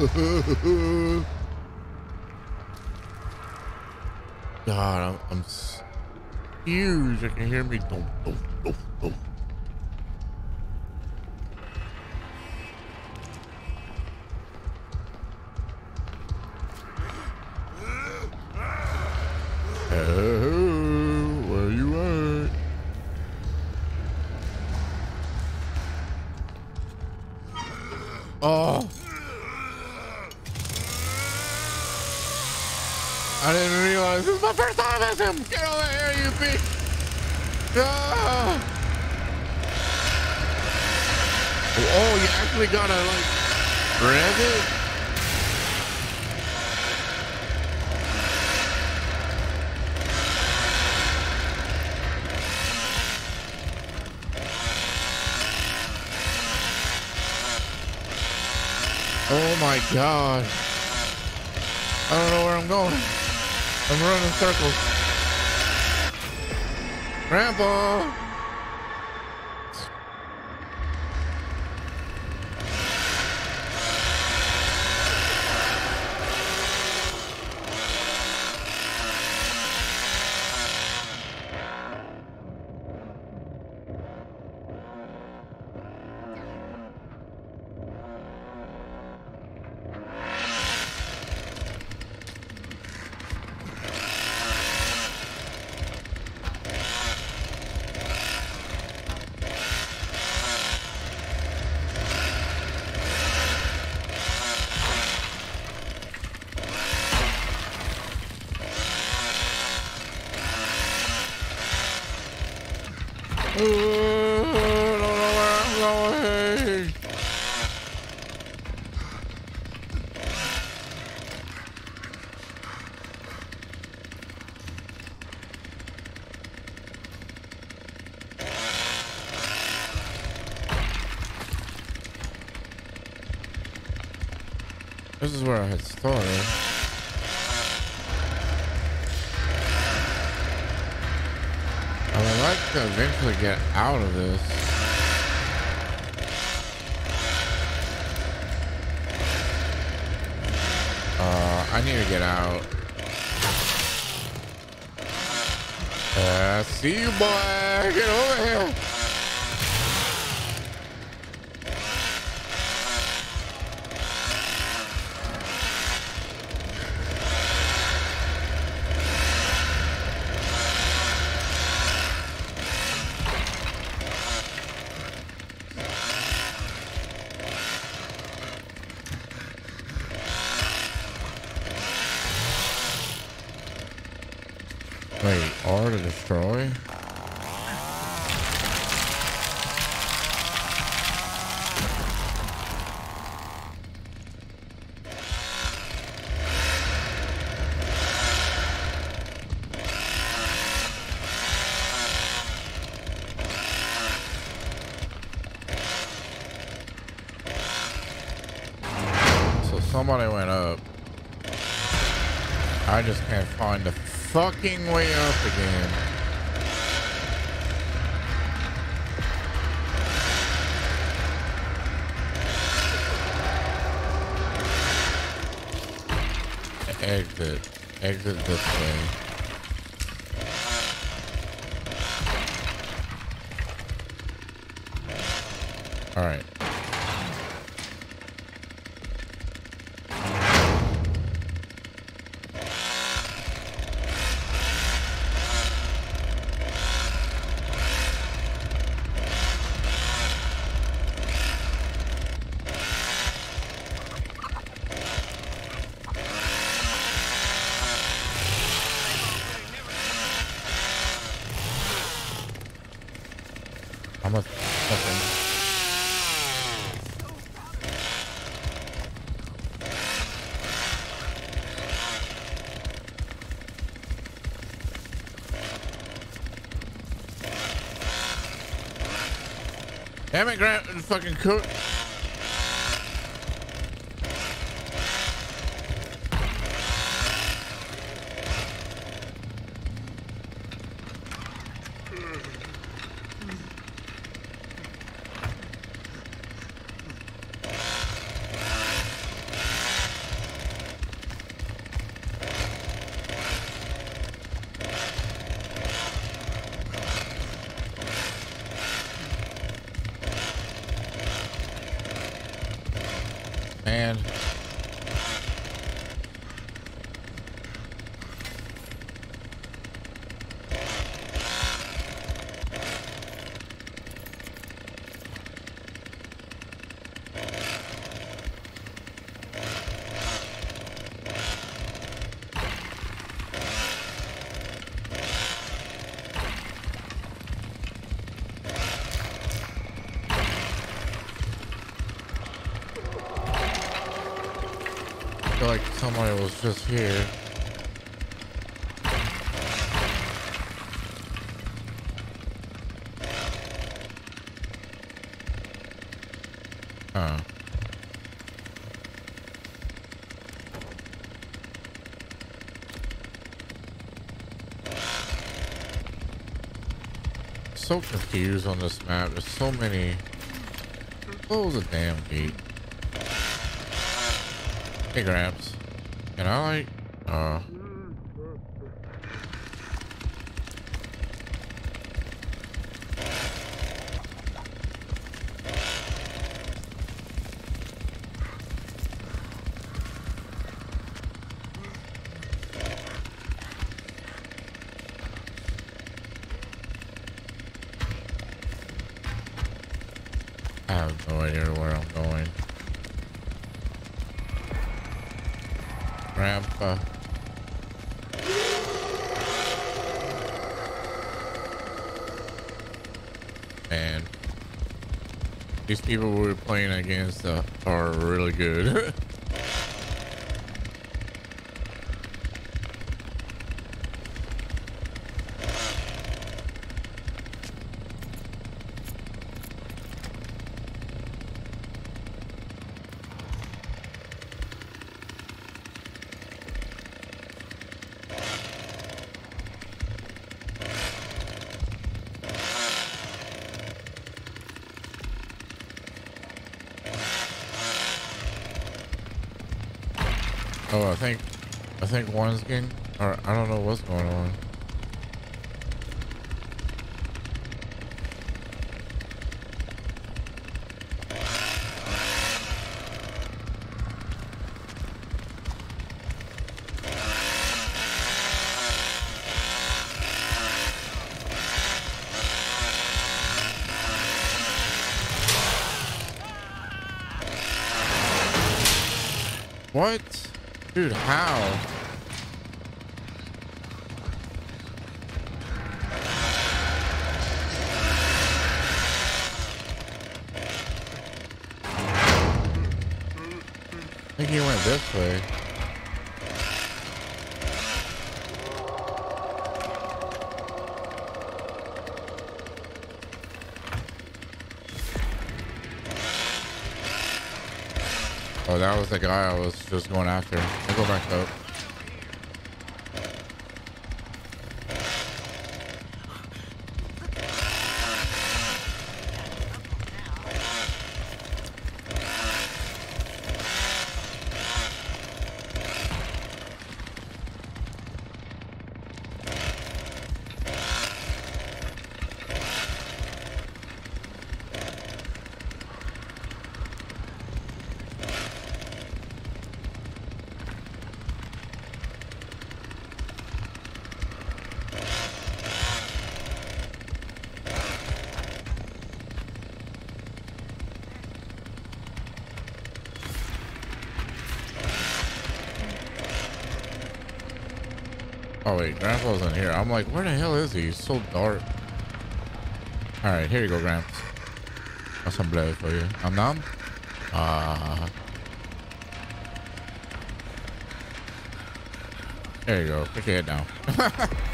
God, I'm, I'm huge. I can hear me. Dum, dum, god. I don't know where I'm going. I'm running circles. Grandpa! Uh, I don't know where I'm going. This is where I had started. I would like to eventually get out of this. Uh, I need to get out. Uh, see you, boy. Get over here. Fucking way Damn it, Grant, fucking cook. Man. I feel like somebody was just here. Oh. So confused on this map. There's so many. Was a damn gate? Hey, Gramps. Can I like, uh... People we're playing against are really good. [laughs] oh, I think, I think one's getting, or I don't know what's going on. What? Dude, how? That was the guy I was just going after. I'll go back up. Wait, Grandpa's in here. I'm like, where the hell is he? He's so dark. All right, here you go, Gramps. Got some blood for you. I'm numb. Ah. there you go. Put your head down. [laughs]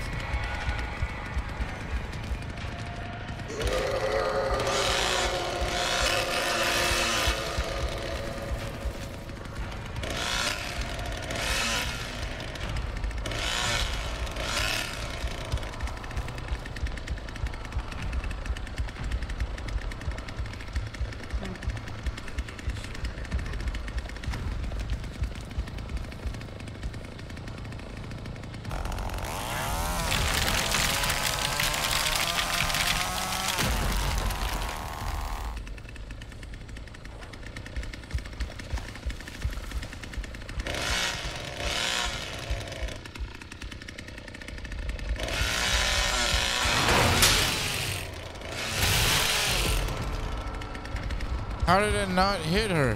not hit her?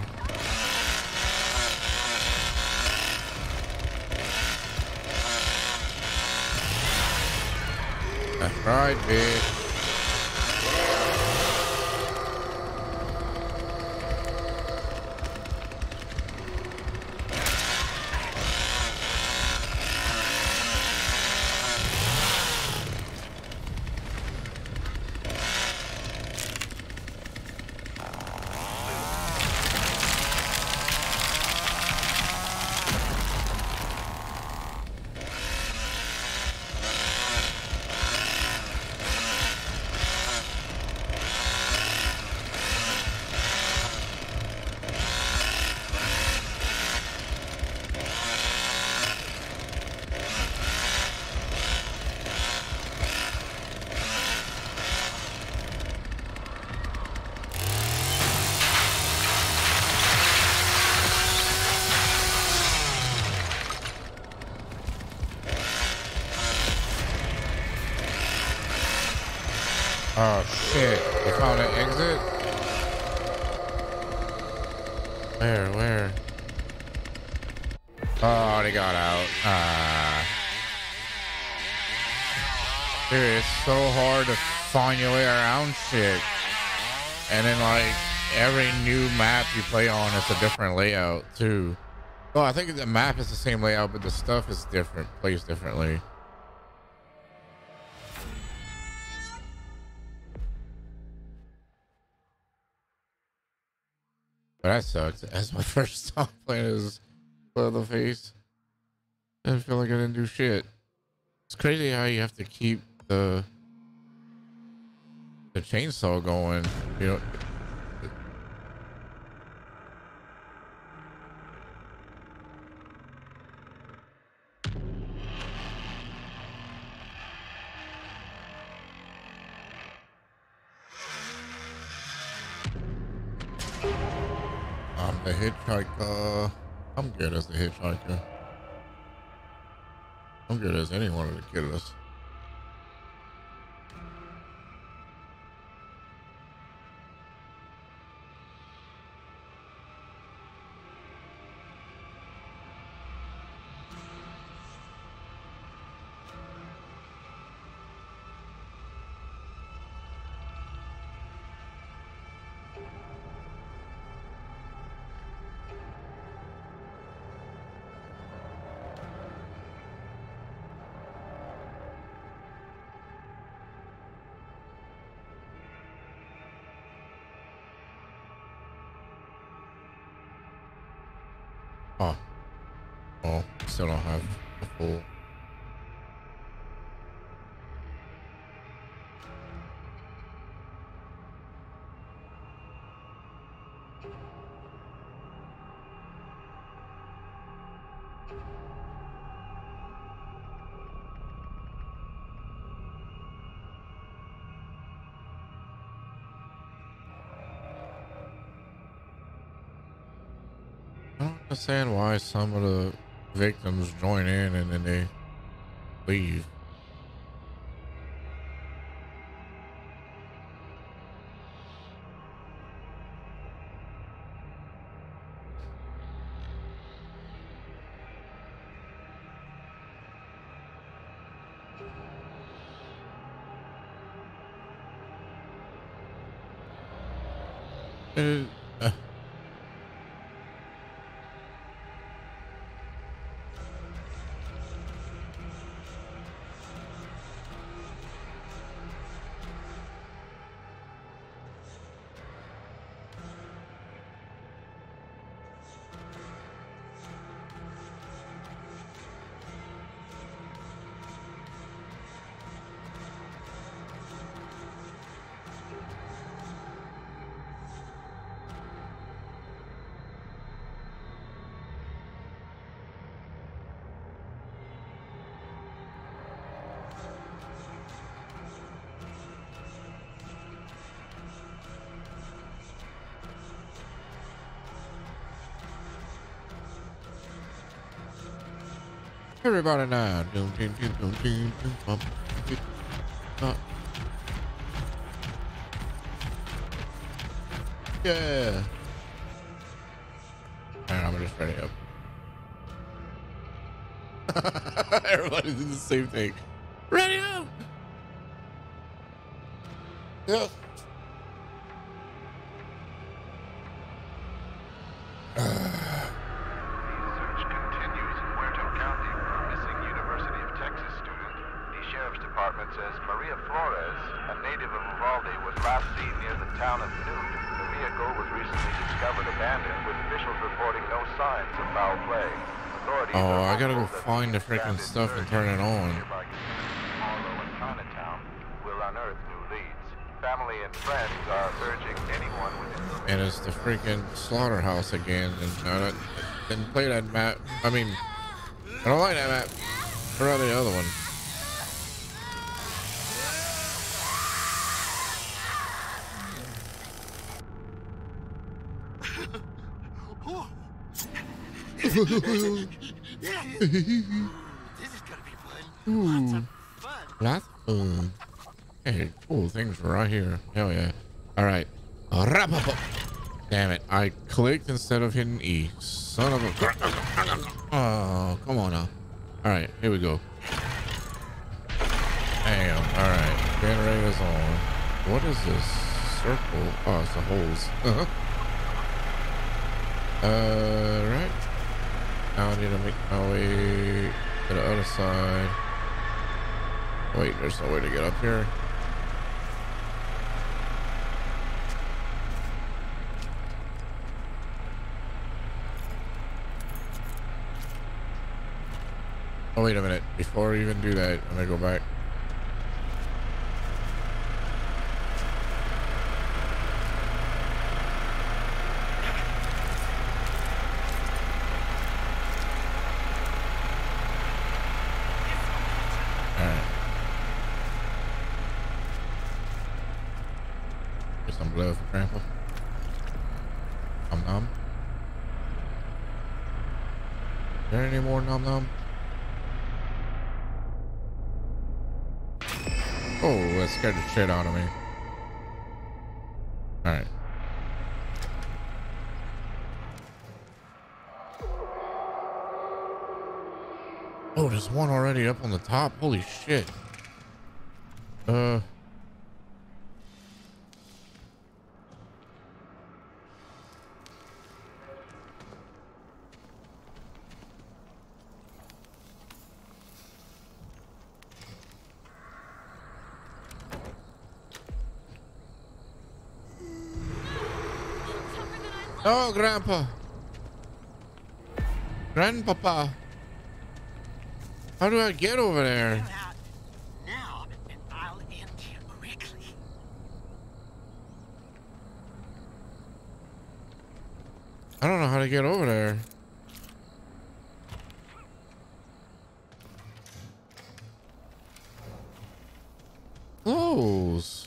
On is a different layout too. Well, I think the map is the same layout, but the stuff is different, placed differently. But that sucks. That's my [laughs] first time playing as Leatherface. I feel like I didn't do shit. It's crazy how you have to keep the the chainsaw going. You know. Hitchhiker. I'm good as a hitchhiker. I'm good as any one of the Huh. Well, still don't have a full understand why some of the victims join in and then they leave. Dum, dum. Yeah. Alright, I'm just ready up. [laughs] Everybody's doing the same thing. Ready up! Yeah. The search continues in Muerto County for a missing University of Texas student. The sheriff's department says Maria Flores, a native of Uvalde, was last seen near the town of Newt. The vehicle was recently discovered abandoned, with officials reporting no signs of foul play. Authorities Oh, are I gotta go hopeful that find the an frickin' expanded stuff and search turn it of on. nearby Harlow and Chinatown will unearth new leads. Family and friends are urging anyone with information And it's the freaking slaughterhouse again. And I don't- didn't play that map. I mean, I don't like that map. Rather the other one. This is gonna be fun. Lots of fun. Lots of fun. Hey, cool things right here. Hell yeah. All right. Damn it. I clicked instead of hitting E. Son of a. Oh, come on now. All right. Here we go. Damn. All right. Generator's on. What is this? Circle. Oh, it's the holes. uh, right. Now I need to make my way to the other side. Wait, there's no way to get up here. Oh, wait a minute. Before I even do that, I'm gonna go back. Nom nom. Oh, that scared the shit out of me. Alright. Oh, there's one already up on the top. Holy shit. Uh. Oh, Grandpa. Grandpapa. How do I get over there? Now, I'll end you quickly. I don't know how to get over there. Close.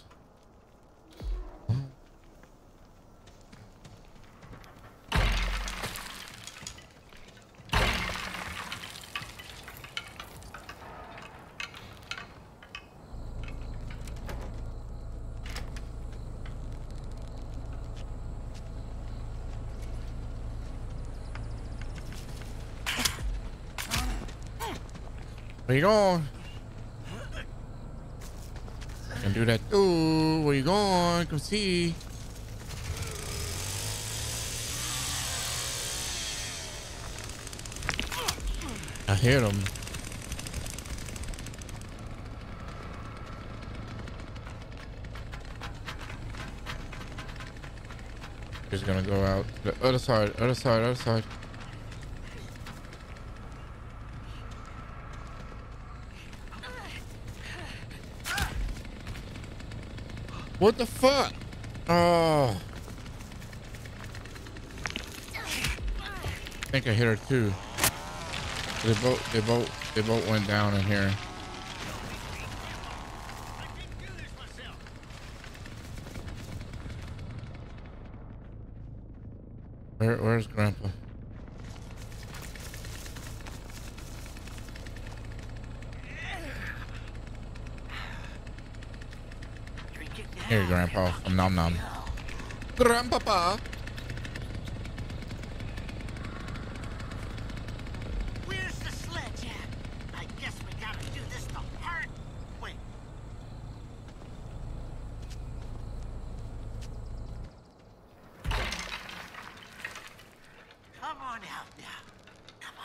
Where you going? Can do that. Ooh, where you going? Come see. I hit him. Just gonna go out the other side, other side, other side. What the fuck? Oh. I think I hit her too. They both, they both, they both went down in here. Where, where's Grandpa? Drink it now. Here, Grandpa. Um, nom nom. Grandpapa. Where's the sledge at? I guess we gotta do this the hard way. Come on out now. Come on.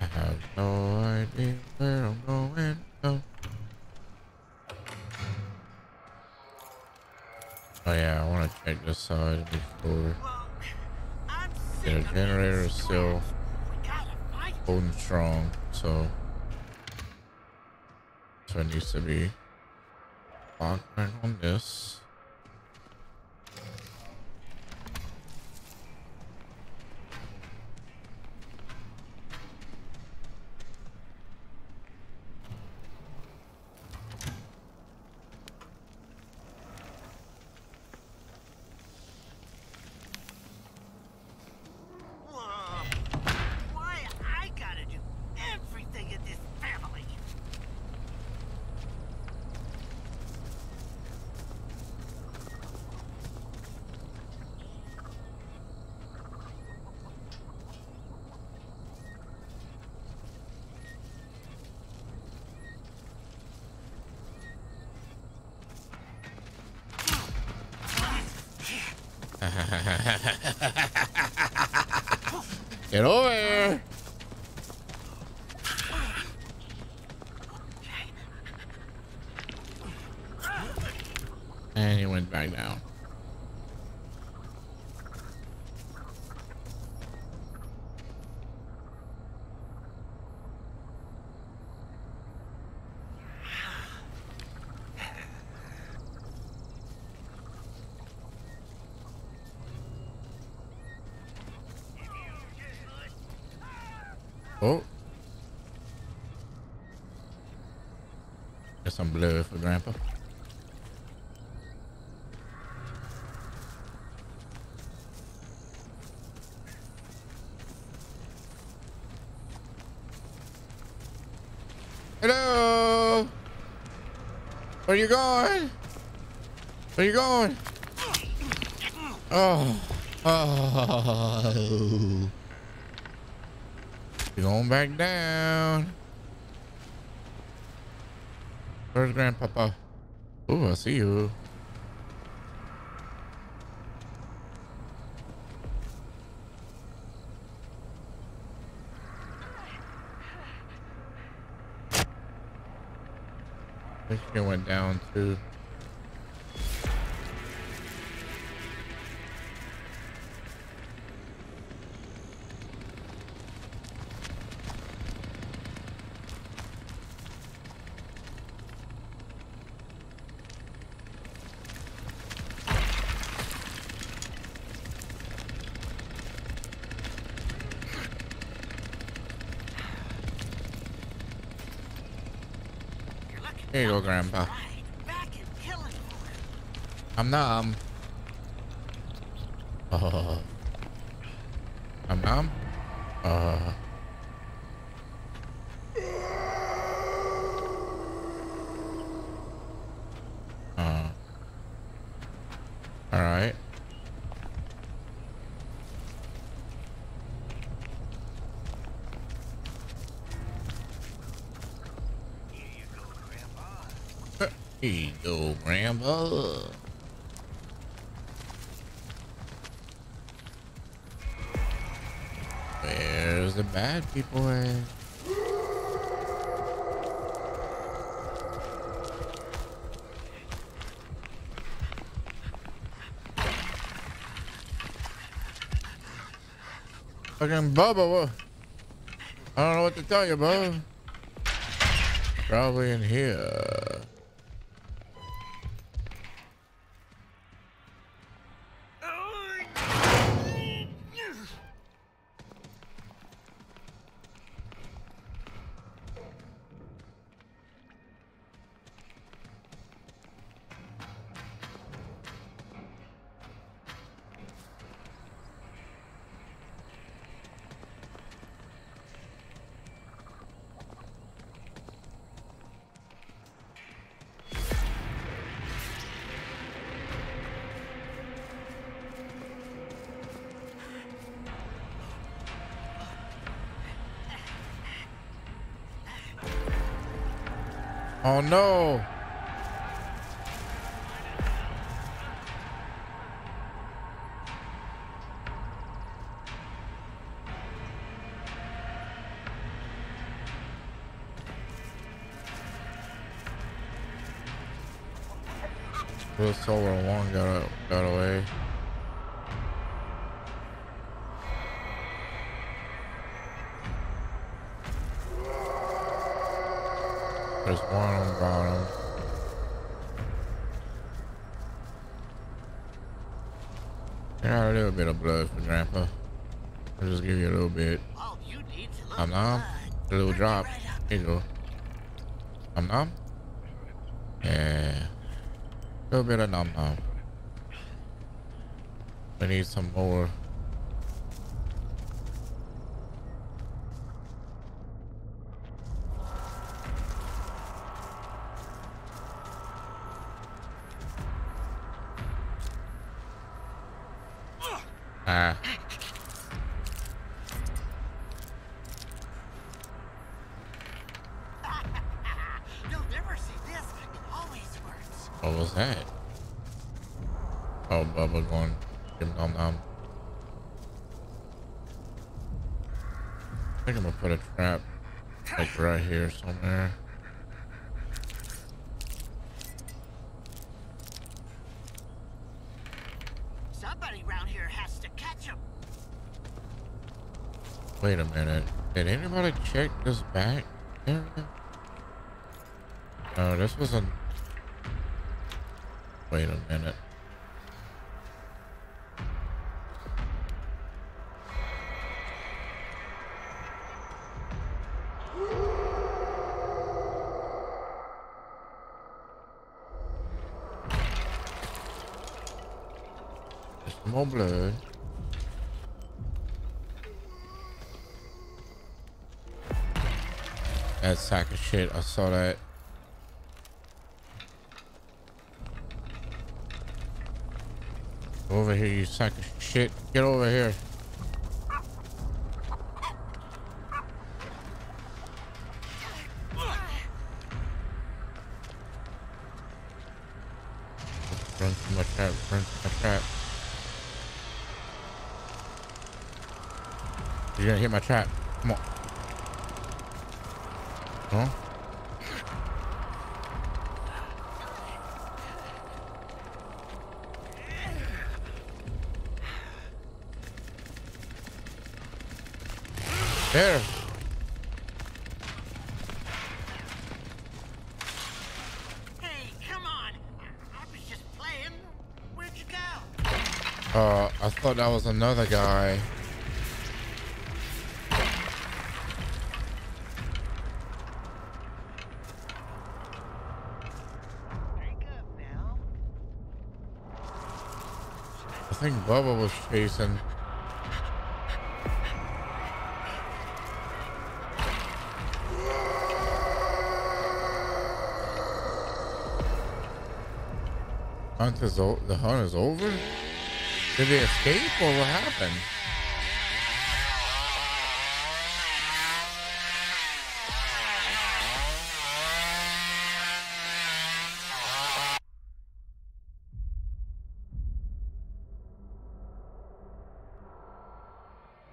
I have no idea where I'm going. No. Oh yeah, I side before Well, I'm the sick of generator is still holding strong. So, so it needs to be locked on this. Whoa. Why I gotta do everything in this family? Get over here. And he went back down. Oh. Got some blood for Grandpa. Hello. Where you going? Where you going? Oh. Oh. You going back down. Where's Grandpapa? Oh, I see you. Shit went down too. You're looking Here you go, up, Grandpa. right. Back and for. I'm numb. Uh, I'm [laughs] numb. Uh. Uh. All right. Here you go, Grandpa. Here you go, Grandpa. Where's the bad people at? Fucking Bubba? I don't know what to tell you, Bubba. Probably in here. Oh no! The solar one got got away. There's one on the bottom. I got a little bit of blood for Grandpa. I'll just give you a little bit. All you a little I'm numb. A little drop. Here you go. I'm numb. Yeah. A little bit of numb numb. We need some more. Ah. You'll never see this. It always works. What was that? Oh, Bubba going dim dum dum. I think I'm gonna put a trap like right here somewhere. Somebody around here has to catch him. Wait a minute. Did anybody check this back area? No, this was a. shit. I saw that. Over here, you sack of shit. Get over here. Run to my trap. Run to my trap. You're gonna hit my trap. Come on. Huh? There. Hey, come on. I, I was just playing. Where'd you go? Uh, I thought that another guy. I think Bubba was chasing. Hunt is o- the hunt is over? Did they escape or what happened?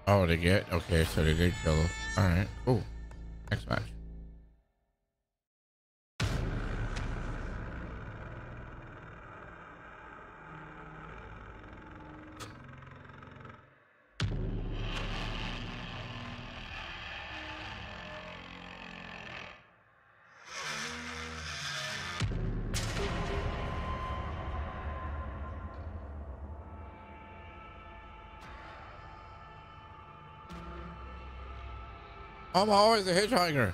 Oh, they get okay, so they did kill. All right. Oh, I'm always a hitchhiker.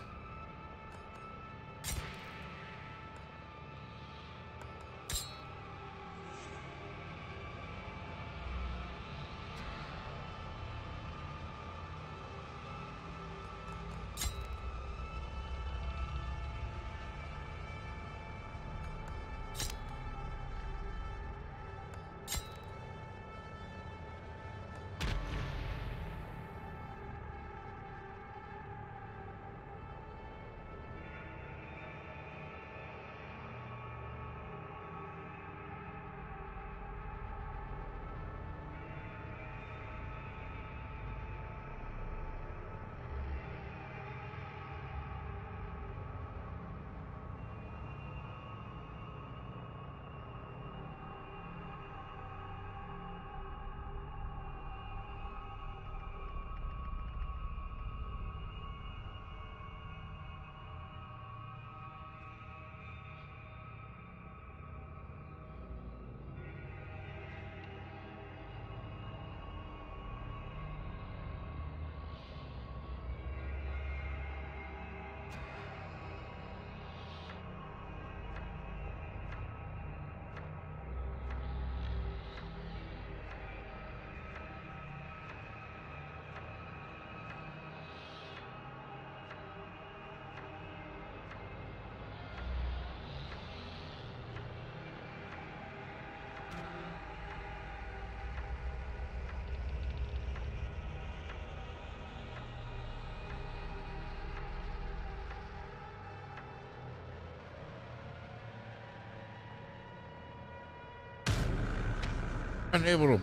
Unable to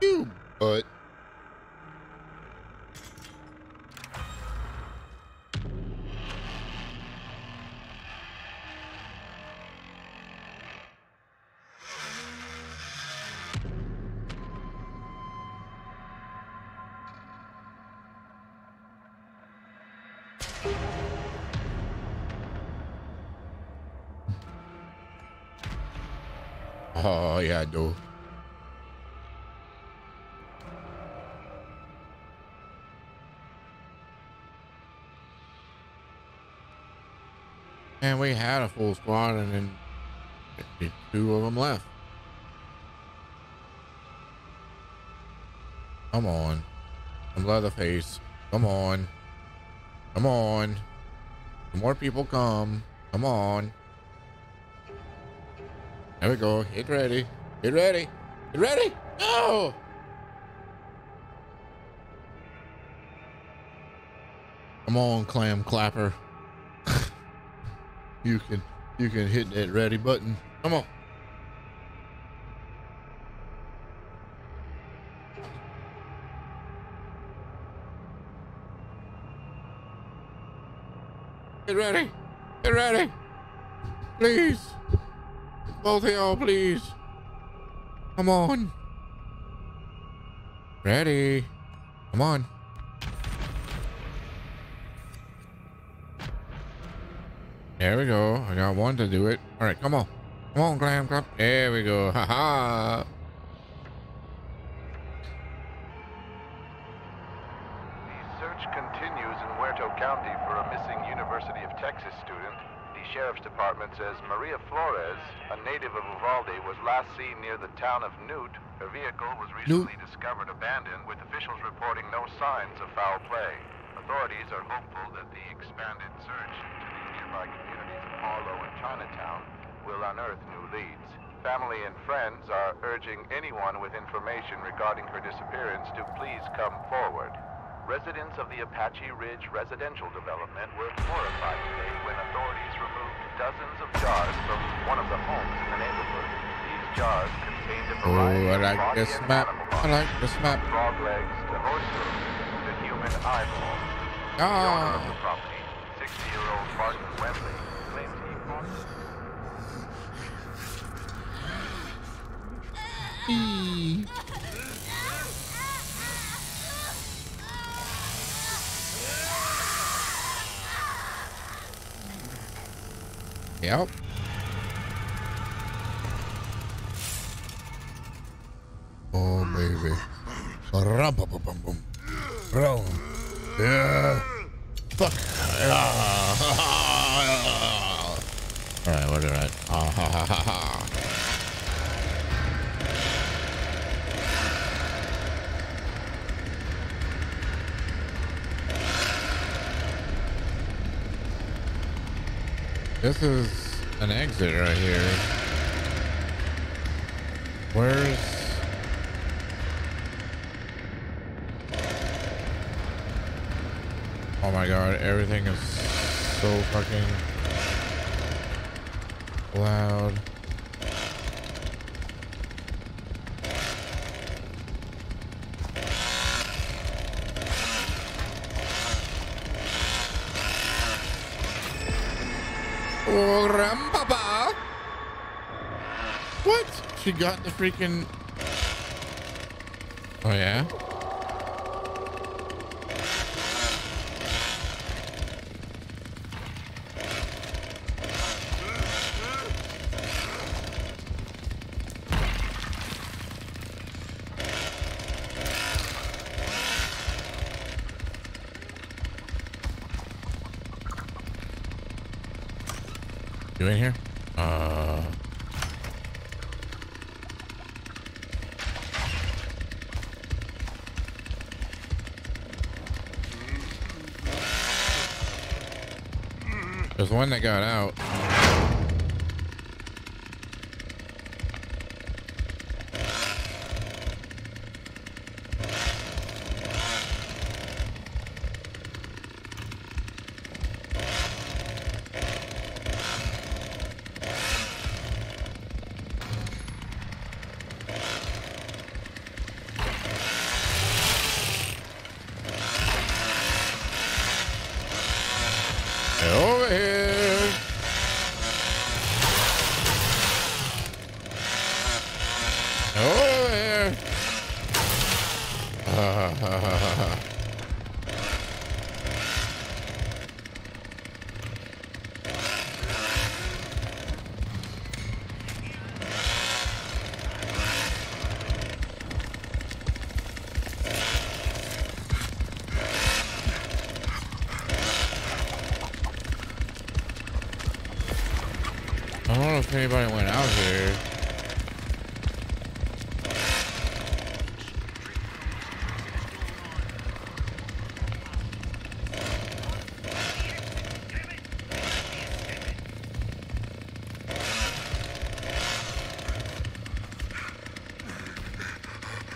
pew, but [laughs] Oh yeah, I do. And we had a full squad, and then two of them left. Come on, I'm Leatherface. Come on, come on. The more people come. Come on. There we go. Get ready. Get ready. Get ready. No. Come on, clam clapper. You can you can hit that ready button. Come on. Get ready. Get ready. Please. Both of y'all, please. Come on. Ready. Come on. There we go. I got one to do it. All right, come on. Come on, Glam Club. There we go. Ha ha. The search continues in Muerto County for a missing University of Texas student. The sheriff's department says Maria Flores, a native of Uvalde, was last seen near the town of Newt. Her vehicle was recently discovered abandoned, with officials reporting no signs of foul play. Authorities are hopeful that the expanded search into the nearby communities of Harlow and Chinatown will unearth new leads. Family and friends are urging anyone with information regarding her disappearance to please come forward. Residents of the Apache Ridge residential development were horrified today when authorities removed dozens of jars from one of the homes in the neighborhood. These jars contained a variety I of like body this and map. I like this map. frog legs to horse to human eyeballs. The owner of Ah. the property, 60-year-old Martin Wembley, Yep. Oh, baby. Rum, bum, bum, bum. Rum. Yeah. Fuck. [laughs] All right, what are all right. Ah, ha, ha, ha, ha. This is an exit right here. Where's Oh my god, everything is so fucking loud. She got the freaking. Oh, yeah? You in here? Uh. There's one that got out. Over here. Over here. I don't know if anybody went out here.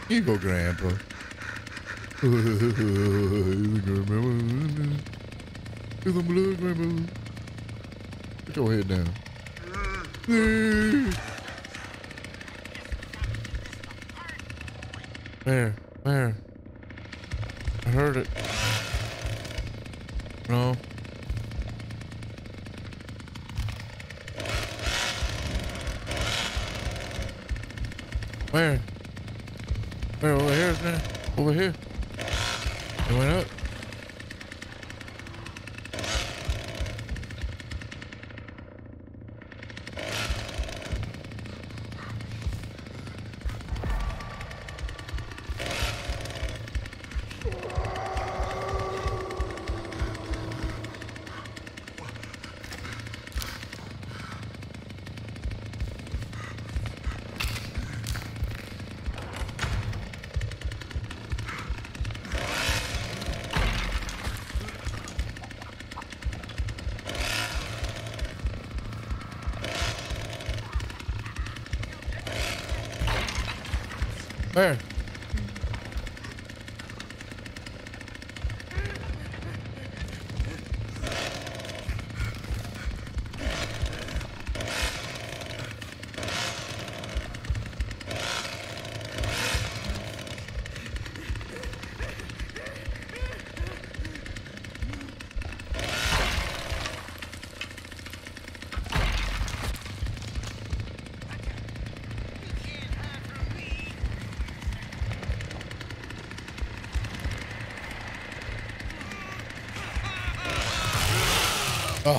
You go, Grandpa. [laughs] blood, Grandpa. Put your head down. Where? Where? I heard it. No. Where? Where? Over here, man. Over here. It went up. I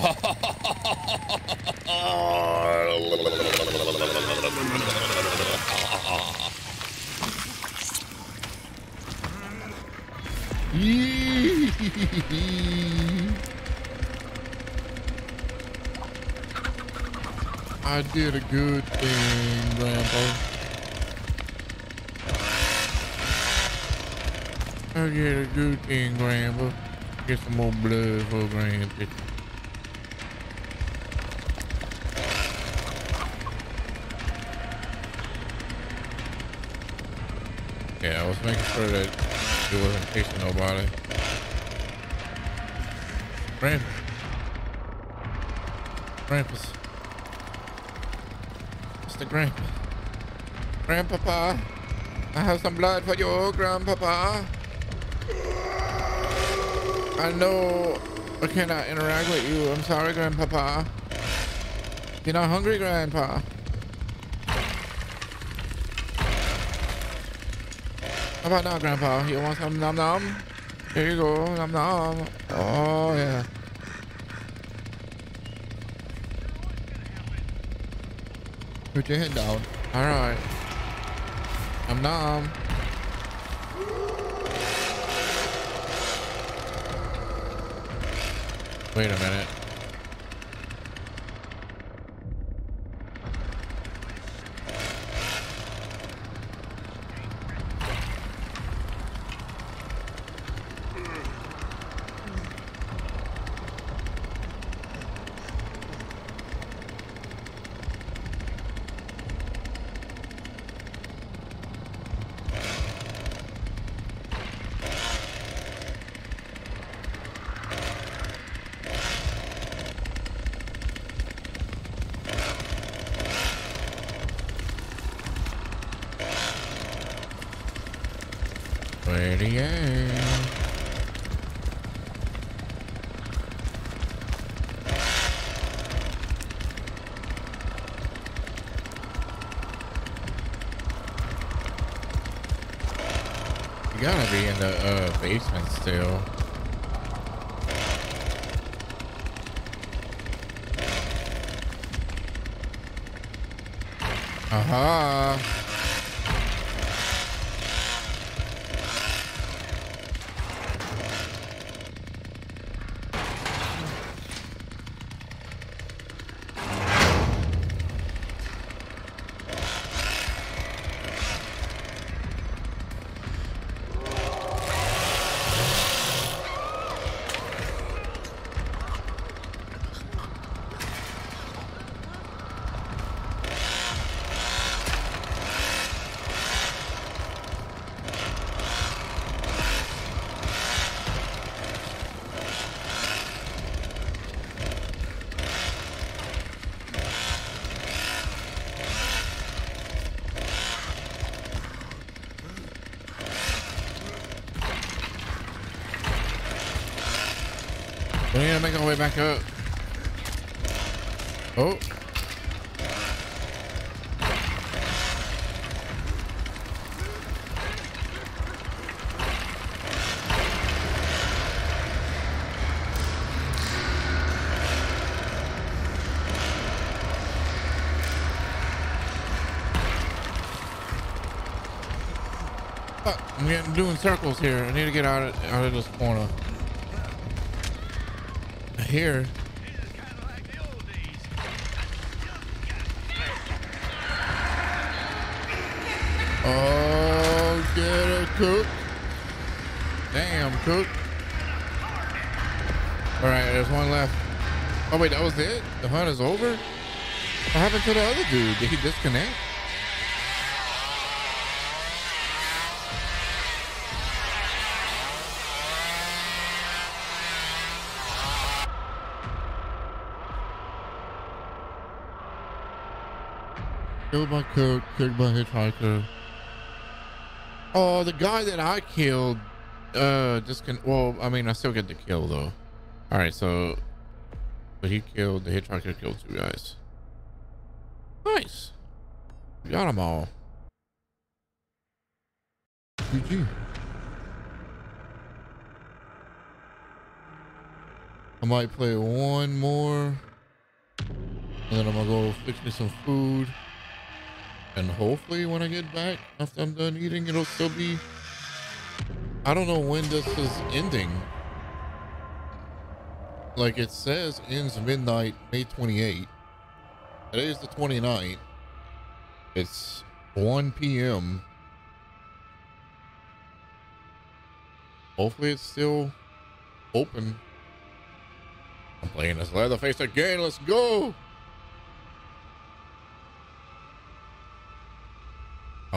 did a good thing, Grandpa. I did a good thing, Grandpa. Get some more blood for Grandpa. Yeah, I was making sure that it wasn't chasing nobody. Grandpa. Grandpa's. Mr. Grandpa. Grandpapa. I have some blood for you, Grandpapa. I know I cannot interact with you. I'm sorry, Grandpapa. You're not hungry, Grandpa. About now, Grandpa? You want some nom nom? Here you go, nom nom. Oh, yeah. Put your head down. All right. Nom nom. Wait a minute. Where the end? You gotta be in the uh, basement still. Aha. We need way back up. Oh. I'm getting doing circles here. I need to get out of out of this corner. Here. Oh, get it, cook. Damn, cook. All right, there's one left. Oh wait, that was it. The hunt is over. What happened to the other dude? Did he disconnect? Killed by cook, killed by hitchhiker. Oh, the guy that I killed, uh, just can, well, I mean, I still get the kill though. All right, so, but he killed, the hitchhiker killed two guys. Nice. Got them all. GG. I might play one more. And then I'm gonna go fix me some food. And hopefully when I get back after I'm done eating, it'll still be I don't know when this is ending. Like it says ends midnight May 28. Today is the 29th. It's 1 p.m. Hopefully it's still open. I'm playing as Leatherface again. Let's go.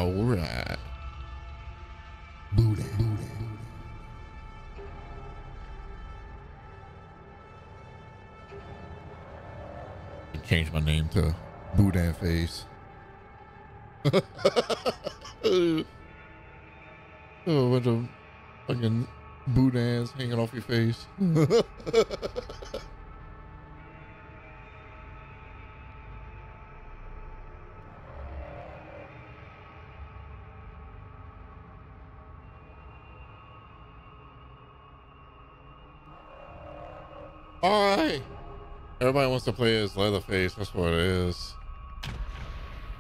All right. Booty. Booty. Change my name to Boudin Face. [laughs] oh, a bunch of fucking boudins hanging off your face. [laughs] Alright. Everybody wants to play as Leatherface. That's what it is.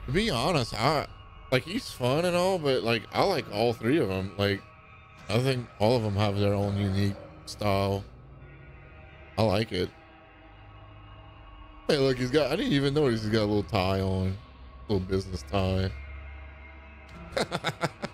To be honest, I like he's fun and all, but like I like all three of them. Like I think all of them have their own unique style. I like it. Hey, look, he's got. I didn't even notice he's got a little tie on, little business tie. [laughs]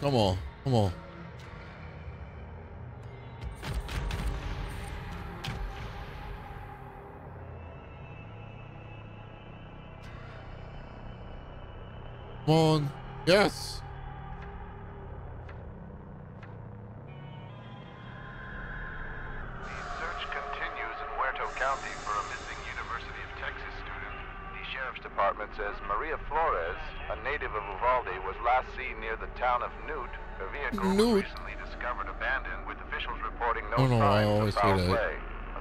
come on. Come on. Come on. Yes. Newt? discovered abandoned, with officials reporting no Oh, no, I always of say foul that. play.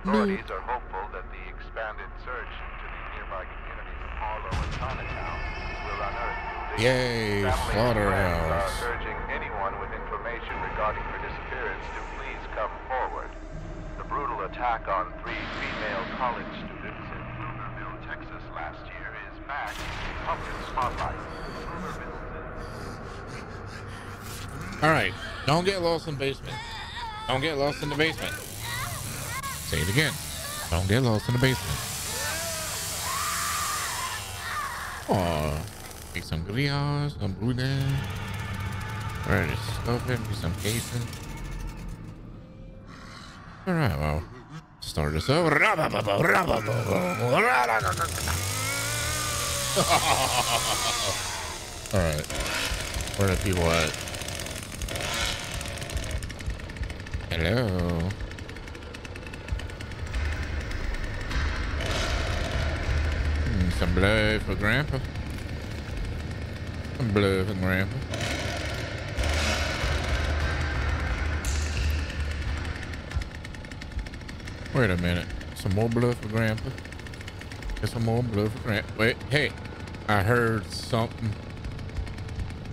Authorities are hopeful that the expanded search into the nearby communities of Harlow and Chinatown will unearth the Yay, Family and friends slaughterhouse. are urging anyone with information regarding her disappearance to please come forward. The brutal attack on three female college students in Pflugerville, Texas last year is back in public spotlight. Pflugerville All right. Don't get lost in the basement. Don't get lost in the basement. Say it again. Don't get lost in the basement. Oh, make some grillas, some boudin. Ready to stuff it, do some casing. All right, well, start this over. [laughs] All right, where are the people at? Hello. Hmm, some blood for Grandpa. Some blood for Grandpa. Wait a minute. Some more blood for Grandpa. Get some more blood for Grandpa. Wait, hey. I heard something.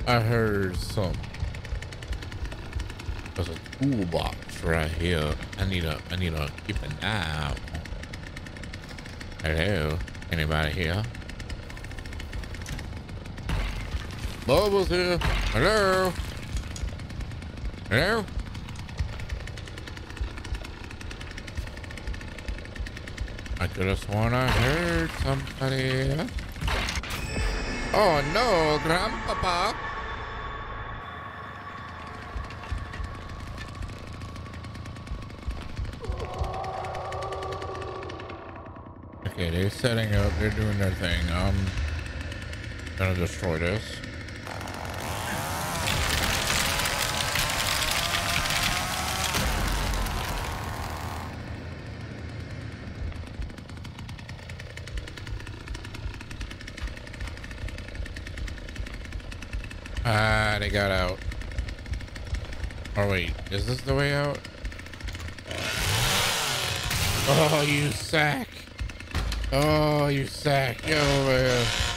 I heard something. There's a toolbox right here. I need to, I need to keep an eye out. Hello? Anybody here? Bubbles here. Hello? Hello? I could have sworn I heard somebody. Oh no, Grandpapa! Okay, they're setting up, they're doing their thing. I'm gonna destroy this. Ah, they got out. Oh wait, is this the way out? Oh, you sack. Oh, you sack. Get over here.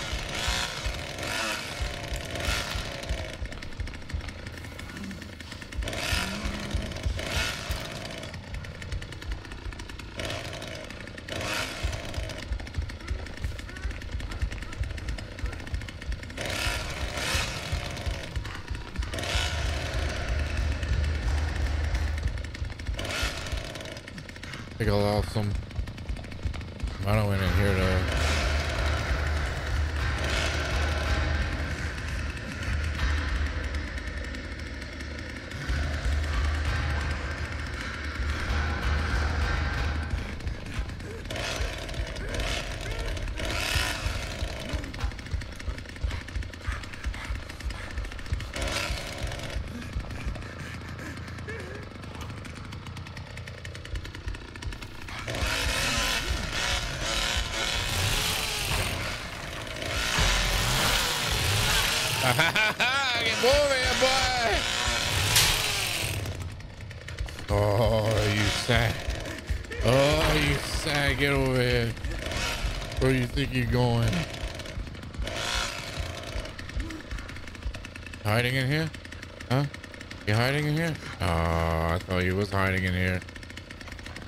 Hiding in here.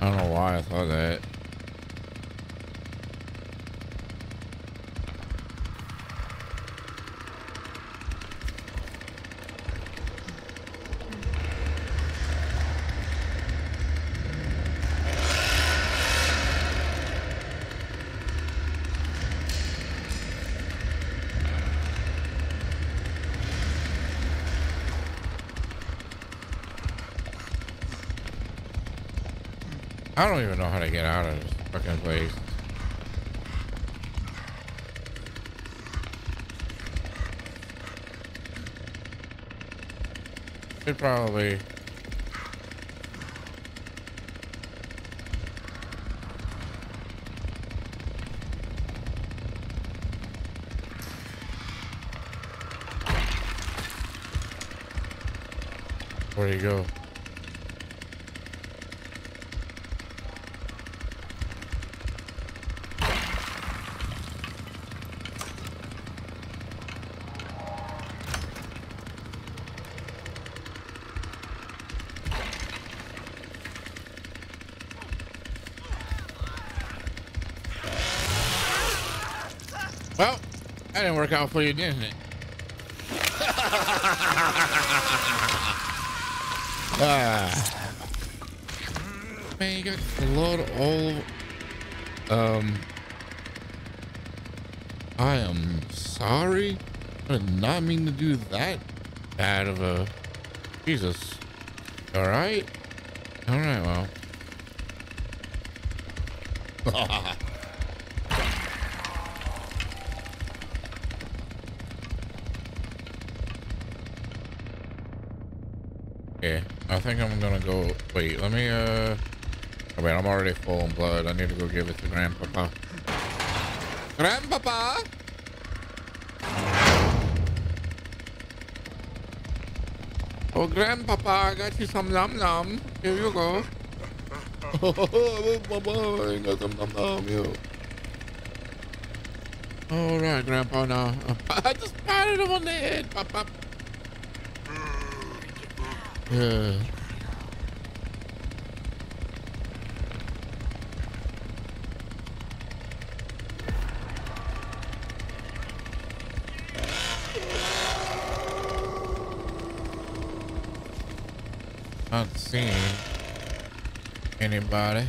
I don't know why I thought that. I don't even know how to get out of this fucking place. Should probably. Where do you go? Well, that didn't work out for you, didn't it? [laughs] ah. Man, you got blood all. Um. I am sorry. I did not mean to do that bad of a. Jesus. All right. All right. Well. [laughs] think I'm gonna go. Wait, let me. Uh. Oh, wait, I'm already full in blood. I need to go give it to Grandpapa. Grandpapa. Oh, Grandpapa, I got you some num num. Here you go. Papa, I got some num num. You. All right, Grandpa. Now [laughs] I just patted him on the head. Pop. Yeah. Not seeing anybody.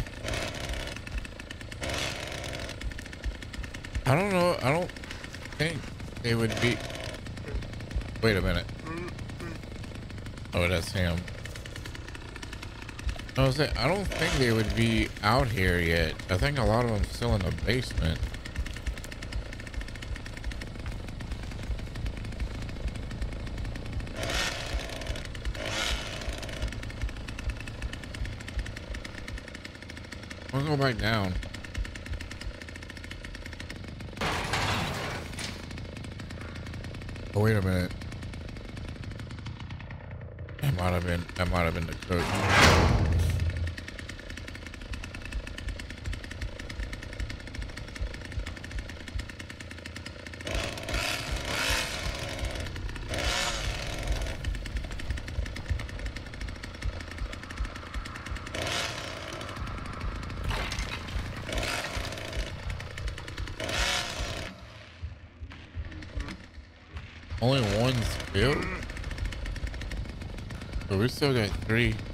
I don't know. I don't think they would be. Wait a minute. Oh, that's him. I was saying, I don't think they would be out here yet. I think a lot of them still in the basement. We'll go back down. Oh, wait a minute. Might have been, that might have been the coach. Only one's filled? But we still got three.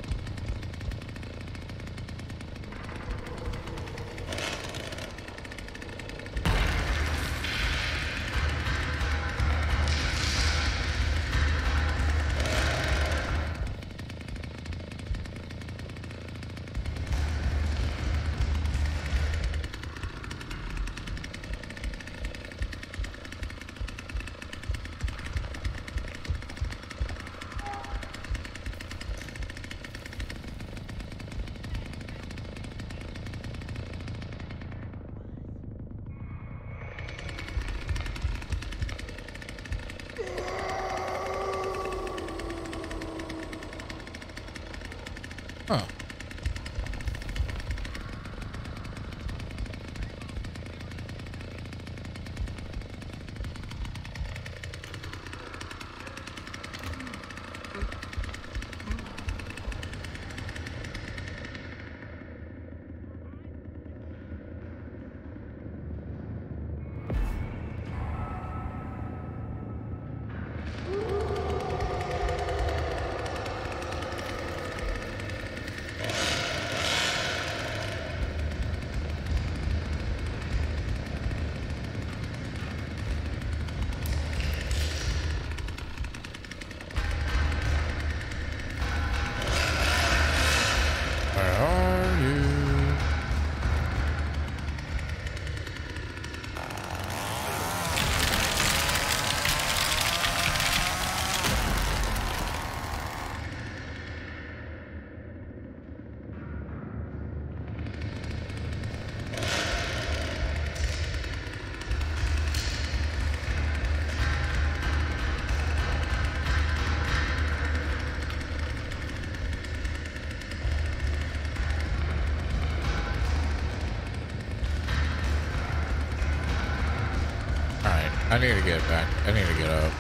I need to get back. I need to get up.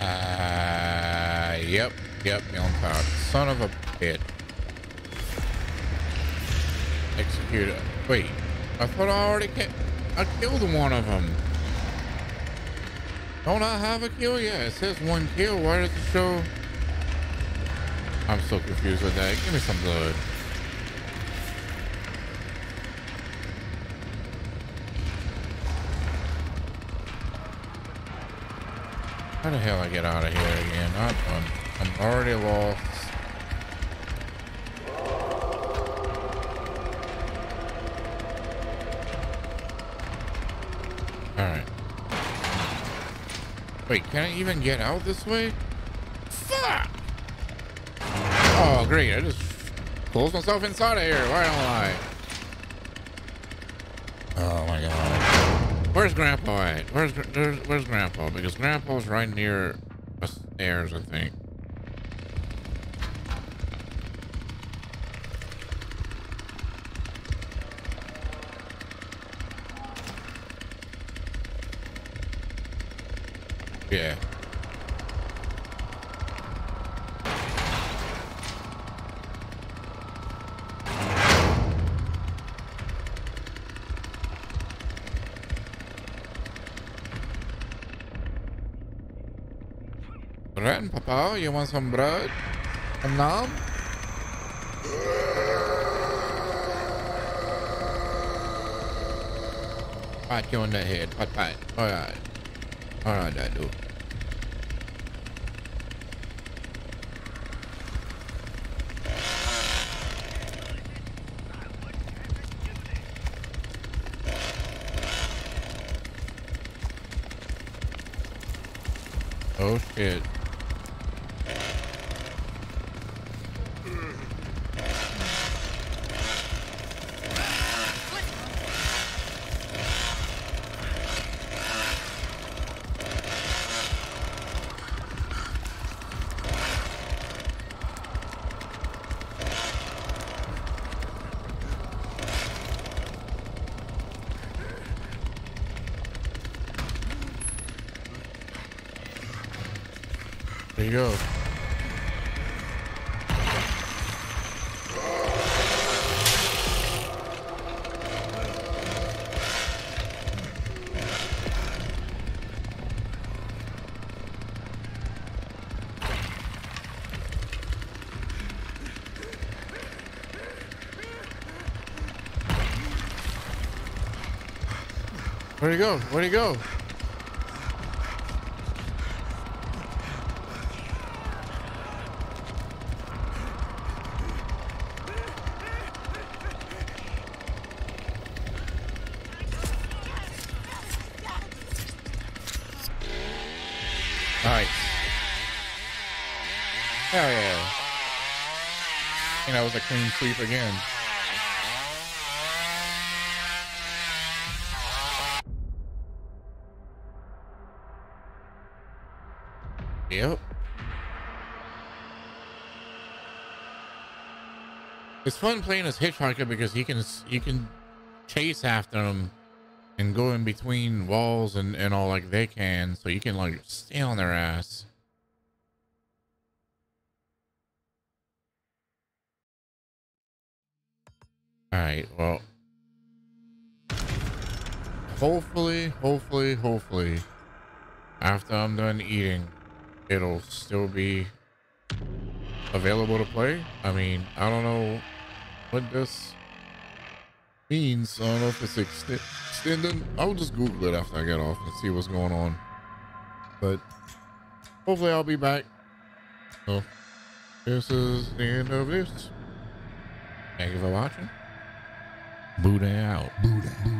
Uh, yep, yep, top. Son of a bitch. Execute. Wait, I thought I already ca- I killed one of them. Don't I have a kill? Yeah, it says one kill. Why does it show? I'm so confused with that. Give me some blood. How the hell I get out of here again? I'm, I'm, I'm already lost. Alright. Wait, can I even get out this way? Fuck! Oh, great. I just closed myself inside of here. Why don't I? Oh my god. Where's Grandpa at? Where's there's, Where's Grandpa? Because Grandpa's right near the stairs, I think. Yeah. Grandpapa, you want some bread? And nom? Pat you on the head. Pat, pat. Alright. Alright, that do. Oh shit. Where'd he go? Where'd he go? Nice. Hell yeah. And that was a clean sweep again. It's fun playing as Hitchhiker because he can you can chase after them and go in between walls and, and all like they can, so you can like stay on their ass. Alright, well. Hopefully, hopefully, hopefully, after I'm done eating, it'll still be available to play. I mean, I don't know what this means. I don't know if it's ext- extended. I'll just Google it after I get off and see what's going on. But hopefully I'll be back. So this is the end of this. Thank you for watching. Buddha out. Buddha.